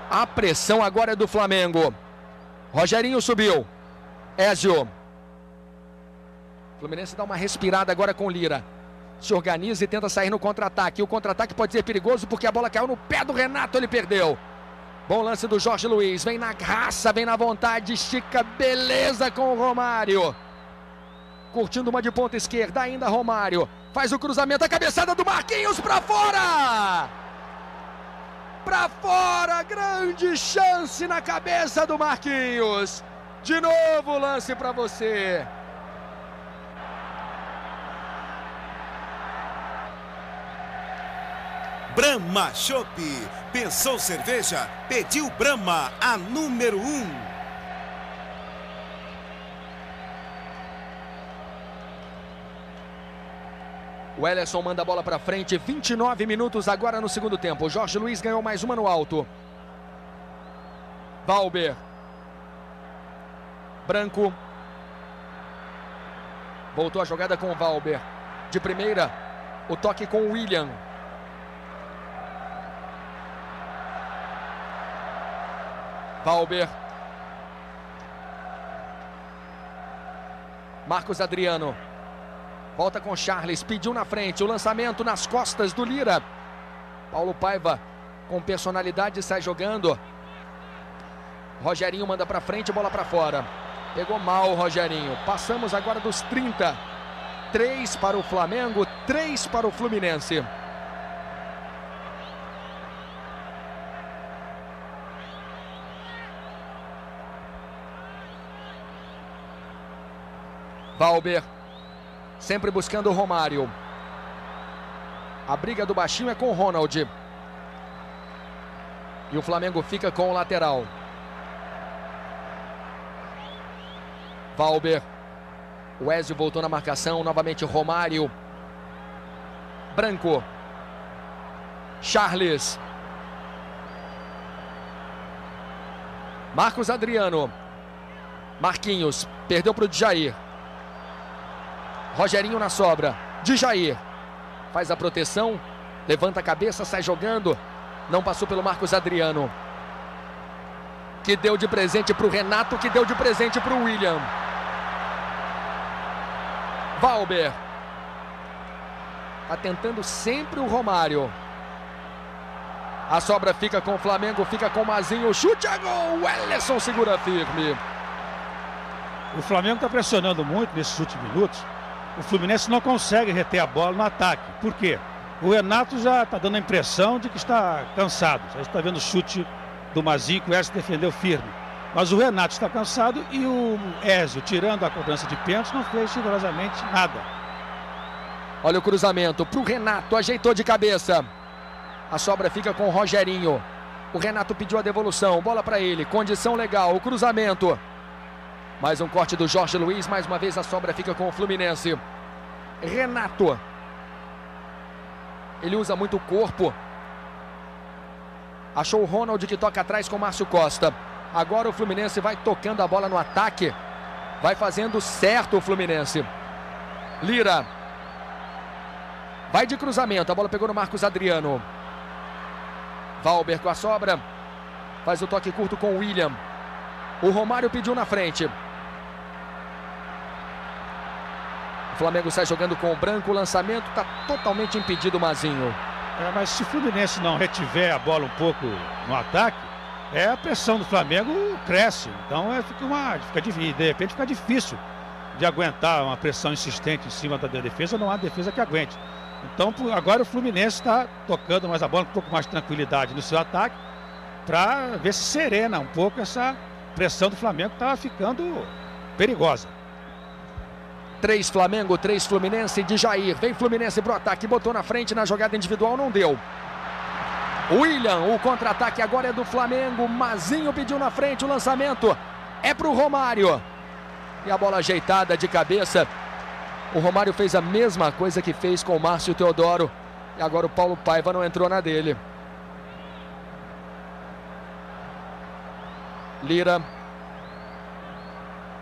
A pressão agora é do Flamengo. Rogerinho subiu. Ézio. Fluminense dá uma respirada agora com Lira. Se organiza e tenta sair no contra-ataque. O contra-ataque pode ser perigoso porque a bola caiu no pé do Renato, ele perdeu. Bom lance do Jorge Luiz. Vem na raça, vem na vontade, estica, beleza com o Romário. Curtindo uma de ponta esquerda, ainda Romário. Faz o cruzamento, a cabeçada do Marquinhos para fora! Para fora, grande chance na cabeça do Marquinhos. De novo lance para você. Brahma Chopp. Pensou cerveja? Pediu Brahma, a número 1. Um. O Ellison manda a bola para frente. 29 minutos agora no segundo tempo. Jorge Luiz ganhou mais uma no alto. Valber. Branco. Voltou a jogada com o Valber. De primeira, o toque com o William. Valber. Marcos Adriano. Volta com Charles, pediu na frente, o lançamento nas costas do Lira. Paulo Paiva com personalidade sai jogando. Rogerinho manda para frente, bola para fora. Pegou mal o Rogerinho. Passamos agora dos 30. 3 para o Flamengo, 3 para o Fluminense. Valber Sempre buscando o Romário. A briga do baixinho é com o Ronald. E o Flamengo fica com o lateral. Valber. O Ezio voltou na marcação. Novamente Romário. Branco. Charles. Marcos Adriano. Marquinhos. Perdeu para o Jair. Rogerinho na sobra. De Jair. Faz a proteção. Levanta a cabeça, sai jogando. Não passou pelo Marcos Adriano. Que deu de presente para o Renato, que deu de presente para o William. Valber. Está tentando sempre o Romário. A sobra fica com o Flamengo, fica com o Mazinho. Chute a gol. O Ellison segura firme. O Flamengo está pressionando muito nesses últimos minutos o Fluminense não consegue reter a bola no ataque. Por quê? O Renato já está dando a impressão de que está cansado. Já está vendo o chute do Mazinho, que o Ezio defendeu firme. Mas o Renato está cansado e o Ezio, tirando a cobrança de pênalti, não fez rigorosamente nada. Olha o cruzamento para o Renato, ajeitou de cabeça. A sobra fica com o Rogerinho. O Renato pediu a devolução, bola para ele, condição legal, o cruzamento. Mais um corte do Jorge Luiz, mais uma vez a sobra fica com o Fluminense. Renato. Ele usa muito o corpo. Achou o Ronald que toca atrás com o Márcio Costa. Agora o Fluminense vai tocando a bola no ataque. Vai fazendo certo o Fluminense. Lira. Vai de cruzamento. A bola pegou no Marcos Adriano. Valber com a sobra. Faz o toque curto com o William. O Romário pediu na frente. O Flamengo sai jogando com o branco. O lançamento está totalmente impedido, Mazinho. É, mas se o Fluminense não retiver a bola um pouco no ataque, é a pressão do Flamengo cresce. Então é, fica, uma, fica de repente fica difícil de aguentar uma pressão insistente em cima da defesa. Não há defesa que aguente. Então agora o Fluminense está tocando mais a bola com um pouco mais de tranquilidade no seu ataque para ver se serena um pouco essa pressão do Flamengo que estava ficando perigosa. Três Flamengo, três Fluminense de Jair. Vem Fluminense pro ataque, botou na frente na jogada individual, não deu. William, o contra-ataque agora é do Flamengo. Mazinho pediu na frente o lançamento. É pro Romário. E a bola ajeitada de cabeça. O Romário fez a mesma coisa que fez com o Márcio Teodoro. E agora o Paulo Paiva não entrou na dele. Lira.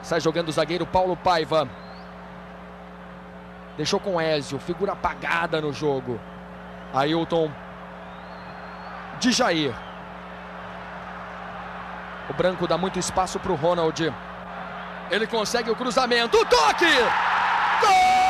Sai jogando o zagueiro Paulo Paiva. Deixou com Ézio, figura apagada no jogo. Ailton. De Jair. O branco dá muito espaço para o Ronald. Ele consegue o cruzamento. O toque! Gol!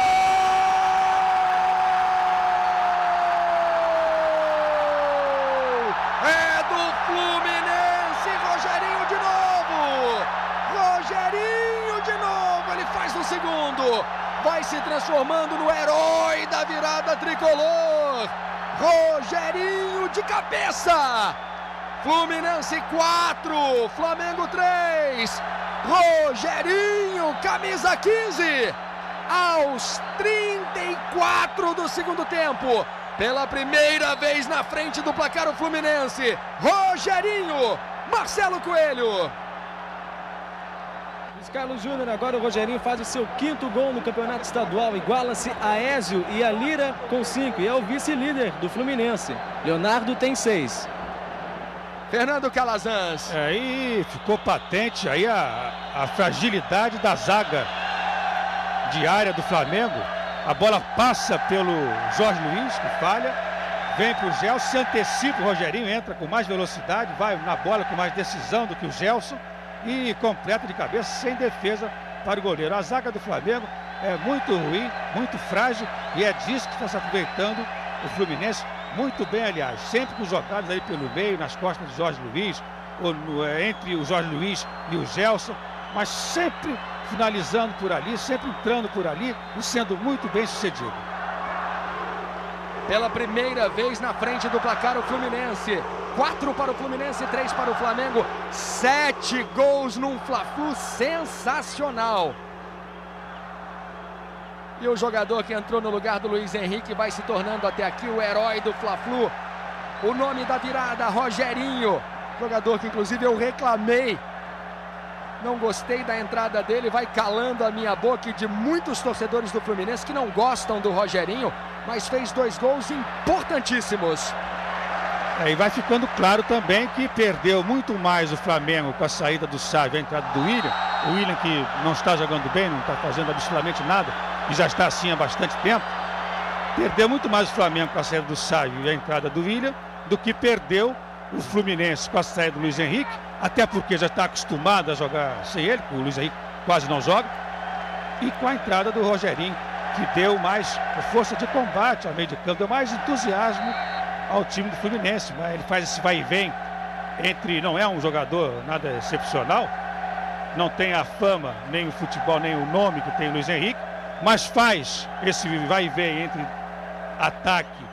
Vai se transformando no herói da virada tricolor. Rogerinho de cabeça. Fluminense 4, Flamengo 3. Rogerinho, camisa 15. Aos 34 do segundo tempo. Pela primeira vez na frente do placar o Fluminense. Rogerinho, Marcelo Coelho. Carlos Júnior, agora o Rogerinho faz o seu quinto gol no campeonato estadual. Iguala-se a Ézio e a Lira com cinco. E é o vice-líder do Fluminense. Leonardo tem seis. Fernando Calazans. É, aí ficou patente aí a, a fragilidade da zaga diária do Flamengo. A bola passa pelo Jorge Luiz, que falha. Vem para o Gelson, se antecipa o Rogerinho, entra com mais velocidade, vai na bola com mais decisão do que o Gelson e completa de cabeça, sem defesa para o goleiro. A zaga do Flamengo é muito ruim, muito frágil e é disso que está se aproveitando o Fluminense muito bem, aliás, sempre com jogadas aí pelo meio, nas costas de Jorge Luiz, ou no, é, entre o Jorge Luiz e o Gelson, mas sempre finalizando por ali, sempre entrando por ali e sendo muito bem sucedido. Pela primeira vez na frente do placar o Fluminense. Quatro para o Fluminense, três para o Flamengo. Sete gols num Fla-Flu sensacional. E o jogador que entrou no lugar do Luiz Henrique vai se tornando até aqui o herói do Fla-Flu. O nome da virada, Rogerinho. Jogador que inclusive eu reclamei. Não gostei da entrada dele, vai calando a minha boca e de muitos torcedores do Fluminense que não gostam do Rogerinho, mas fez dois gols importantíssimos. É, e vai ficando claro também que perdeu muito mais o Flamengo com a saída do Sávio a entrada do William. O William que não está jogando bem, não está fazendo absolutamente nada, e já está assim há bastante tempo. Perdeu muito mais o Flamengo com a saída do Sávio e a entrada do William do que perdeu o Fluminense com a saída do Luiz Henrique, até porque já está acostumado a jogar sem ele, o Luiz Henrique quase não joga, e com a entrada do Rogerinho, que deu mais força de combate ao meio de campo, deu mais entusiasmo ao time do Fluminense. Mas ele faz esse vai e vem entre. Não é um jogador nada excepcional, não tem a fama, nem o futebol, nem o nome que tem o Luiz Henrique, mas faz esse vai e vem entre ataque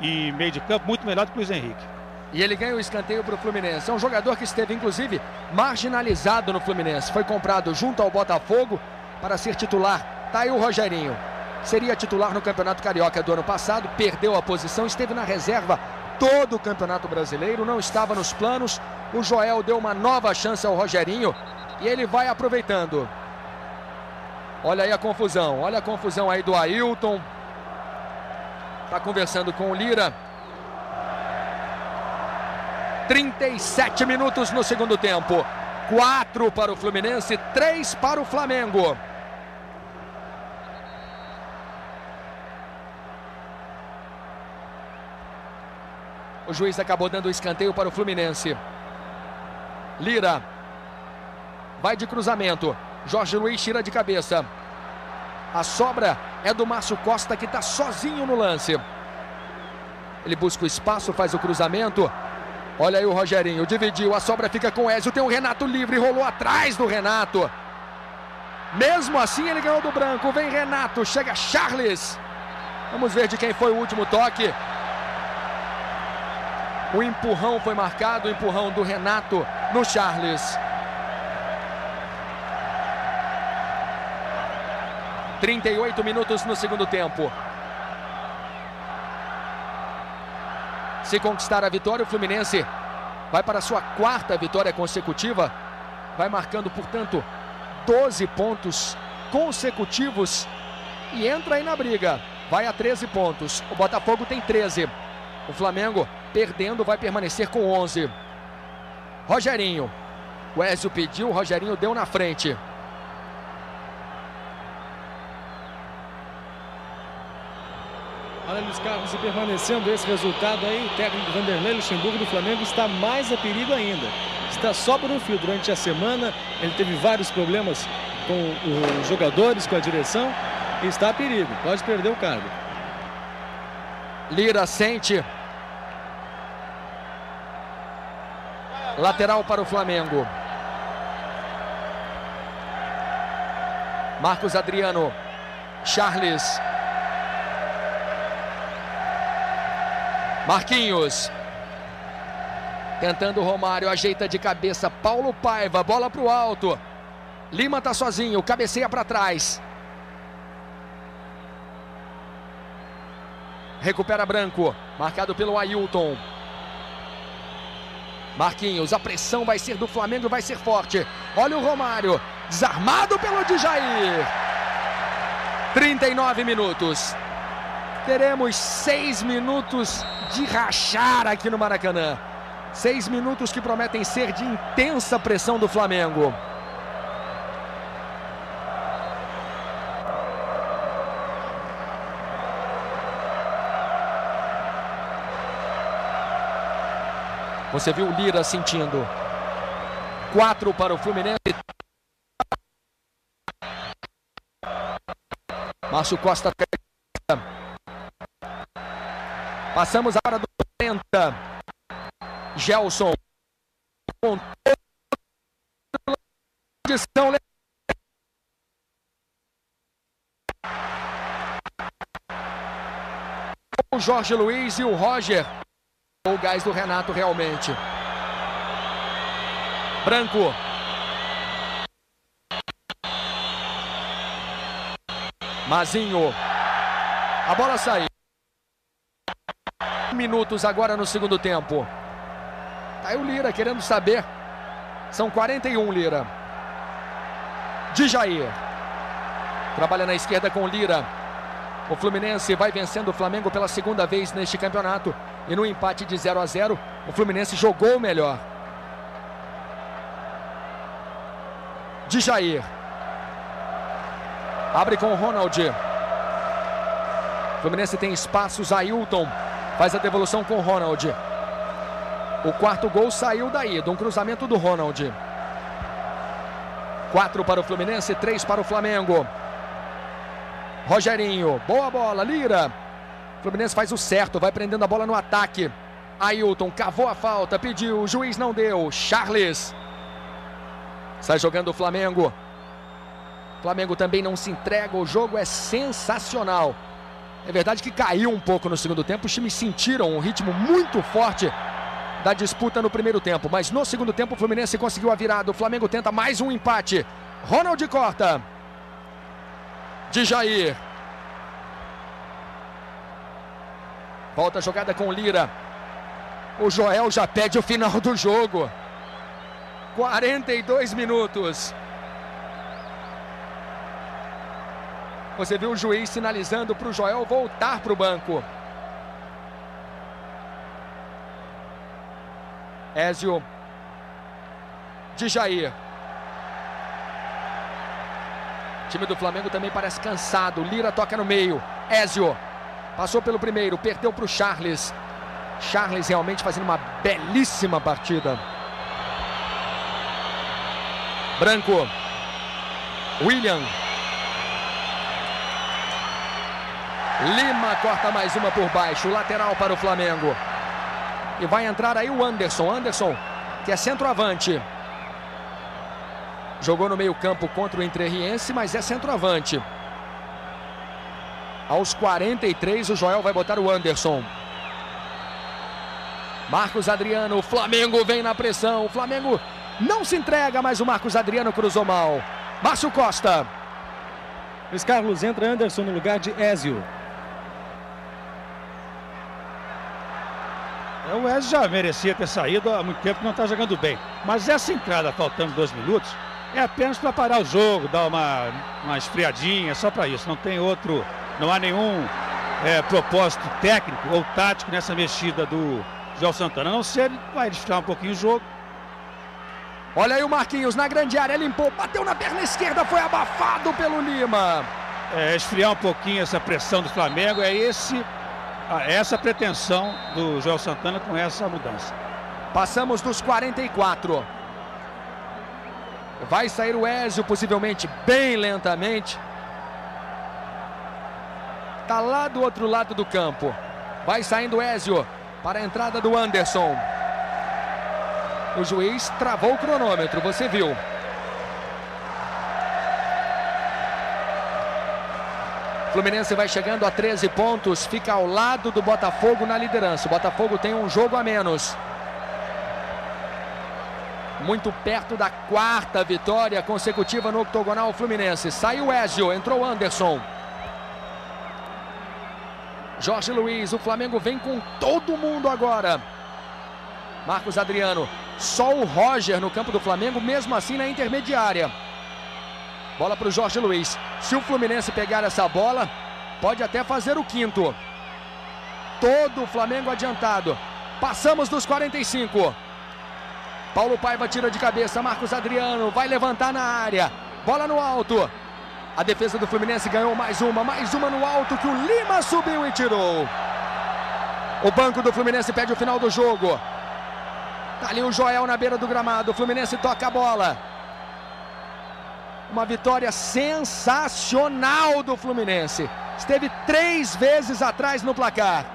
e meio de campo muito melhor do que o Luiz Henrique. E ele ganha o escanteio para o Fluminense. É um jogador que esteve, inclusive, marginalizado no Fluminense. Foi comprado junto ao Botafogo para ser titular. Tá aí o Rogerinho. Seria titular no Campeonato Carioca do ano passado, perdeu a posição, esteve na reserva todo o Campeonato Brasileiro, não estava nos planos. O Joel deu uma nova chance ao Rogerinho e ele vai aproveitando. Olha aí a confusão, olha a confusão aí do Ailton. Está conversando com o Lira. 37 minutos no segundo tempo. 4 para o Fluminense, 3 para o Flamengo. O juiz acabou dando o escanteio para o Fluminense. Lira. Vai de cruzamento. Jorge Luiz tira de cabeça. A sobra é do Márcio Costa que está sozinho no lance. Ele busca o espaço, faz o cruzamento. Olha aí o Rogerinho, dividiu, a sobra fica com o Ezio, tem o Renato livre, rolou atrás do Renato. Mesmo assim ele ganhou do branco, vem Renato, chega Charles. Vamos ver de quem foi o último toque. O empurrão foi marcado, o empurrão do Renato no Charles. 38 minutos no segundo tempo. Se conquistar a vitória, o Fluminense vai para a sua quarta vitória consecutiva. Vai marcando, portanto, 12 pontos consecutivos e entra aí na briga. Vai a 13 pontos. O Botafogo tem 13. O Flamengo, perdendo, vai permanecer com 11. Rogerinho. O Ezio pediu, o Rogerinho deu na frente. Olha, Luiz Carlos, e permanecendo esse resultado aí, o técnico Vanderlei Luxemburgo do Flamengo está mais a perigo ainda. Está só por um fio durante a semana, ele teve vários problemas com os jogadores, com a direção, e está a perigo, pode perder o cargo. Lira sente. Lateral para o Flamengo. Marcos Adriano. Charles. Marquinhos. Tentando o Romário, ajeita de cabeça. Paulo Paiva, bola para o alto. Lima está sozinho, cabeceia para trás. Recupera Branco, marcado pelo Ailton. Marquinhos, a pressão vai ser do Flamengo, vai ser forte. Olha o Romário, desarmado pelo Djair. 39 minutos. Teremos seis minutos de rachar aqui no Maracanã. Seis minutos que prometem ser de intensa pressão do Flamengo. Você viu o Lira sentindo. Quatro para o Fluminense. Márcio Costa. Passamos a hora do 40. Gelson. Com condição. O Jorge Luiz e o Roger. Gás do Renato realmente. Branco. Mazinho. A bola saiu. Minutos agora no segundo tempo. Tá aí o Lira querendo saber. São 41 Lira. De Jair. Trabalha na esquerda com Lira. O Fluminense vai vencendo o Flamengo pela segunda vez neste campeonato. E no empate de 0 a 0, o Fluminense jogou melhor. De Jair. Abre com o Ronald. Fluminense tem espaços. Ailton faz a devolução com o Ronald. O quarto gol saiu daí, de um cruzamento do Ronald. Quatro para o Fluminense, três para o Flamengo. Rogerinho, boa bola, Lira. Fluminense faz o certo, vai prendendo a bola no ataque. Ailton cavou a falta, pediu, o juiz não deu. Charles. Sai jogando o Flamengo. Flamengo também não se entrega, o jogo é sensacional. É verdade que caiu um pouco no segundo tempo, os times sentiram um ritmo muito forte da disputa no primeiro tempo, mas no segundo tempo o Fluminense conseguiu a virada. O Flamengo tenta mais um empate. Ronald corta. De Jair. Volta a jogada com Lira. O Joel já pede o final do jogo. 42 minutos. Você viu o juiz sinalizando para o Joel voltar para o banco. Ézio de Jair. O time do Flamengo também parece cansado. Lira toca no meio. Ézio passou pelo primeiro, perdeu para o Charles. Charles realmente fazendo uma belíssima partida. Branco. William. Lima corta mais uma por baixo. Lateral para o Flamengo. E vai entrar aí o Anderson. Anderson, que é centroavante. Jogou no meio-campo contra o Entrerriense, mas é centroavante. Aos 43, o Joel vai botar o Anderson. Marcos Adriano, o Flamengo vem na pressão. O Flamengo não se entrega, mas o Marcos Adriano cruzou mal. Márcio Costa. Luiz Carlos entra Anderson no lugar de Ézio. É, o Ézio já merecia ter saído há muito tempo que não está jogando bem. Mas essa entrada, faltando dois minutos, é apenas para parar o jogo, dar uma, uma esfriadinha, só para isso. Não tem outro, não há nenhum é, propósito técnico ou tático nessa mexida do João Santana. A não ser ele vai esfriar um pouquinho o jogo. Olha aí o Marquinhos na grande área, limpou, bateu na perna esquerda, foi abafado pelo Lima. É, esfriar um pouquinho essa pressão do Flamengo, é esse essa pretensão do Joel Santana com essa mudança. Passamos dos 44. Vai sair o Ézio, possivelmente bem lentamente. Está lá do outro lado do campo. Vai saindo Ézio para a entrada do Anderson. O juiz travou o cronômetro, você viu. Fluminense vai chegando a 13 pontos, fica ao lado do Botafogo na liderança. O Botafogo tem um jogo a menos. Muito perto da quarta vitória consecutiva no octogonal Fluminense. Saiu Ezio, entrou Anderson. Jorge Luiz, o Flamengo vem com todo mundo agora. Marcos Adriano, só o Roger no campo do Flamengo, mesmo assim na intermediária. Bola para o Jorge Luiz. Se o Fluminense pegar essa bola, pode até fazer o quinto. Todo o Flamengo adiantado. Passamos dos 45. Paulo Paiva tira de cabeça. Marcos Adriano vai levantar na área. Bola no alto. A defesa do Fluminense ganhou mais uma, mais uma no alto que o Lima subiu e tirou. O banco do Fluminense pede o final do jogo. Tá ali o Joel na beira do gramado. O Fluminense toca a bola. Uma vitória sensacional do Fluminense. Esteve três vezes atrás no placar.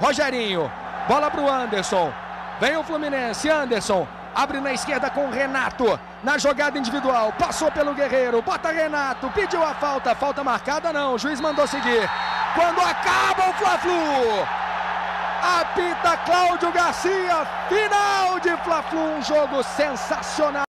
Rogerinho, bola para o Anderson. Vem o Fluminense, Anderson. Abre na esquerda com Renato. Na jogada individual, passou pelo Guerreiro. Bota Renato, pediu a falta. Falta marcada, não. O juiz mandou seguir. Quando acaba o Fla-Flu. Apita Cláudio Garcia. Final de Fla-Flu. Um jogo sensacional.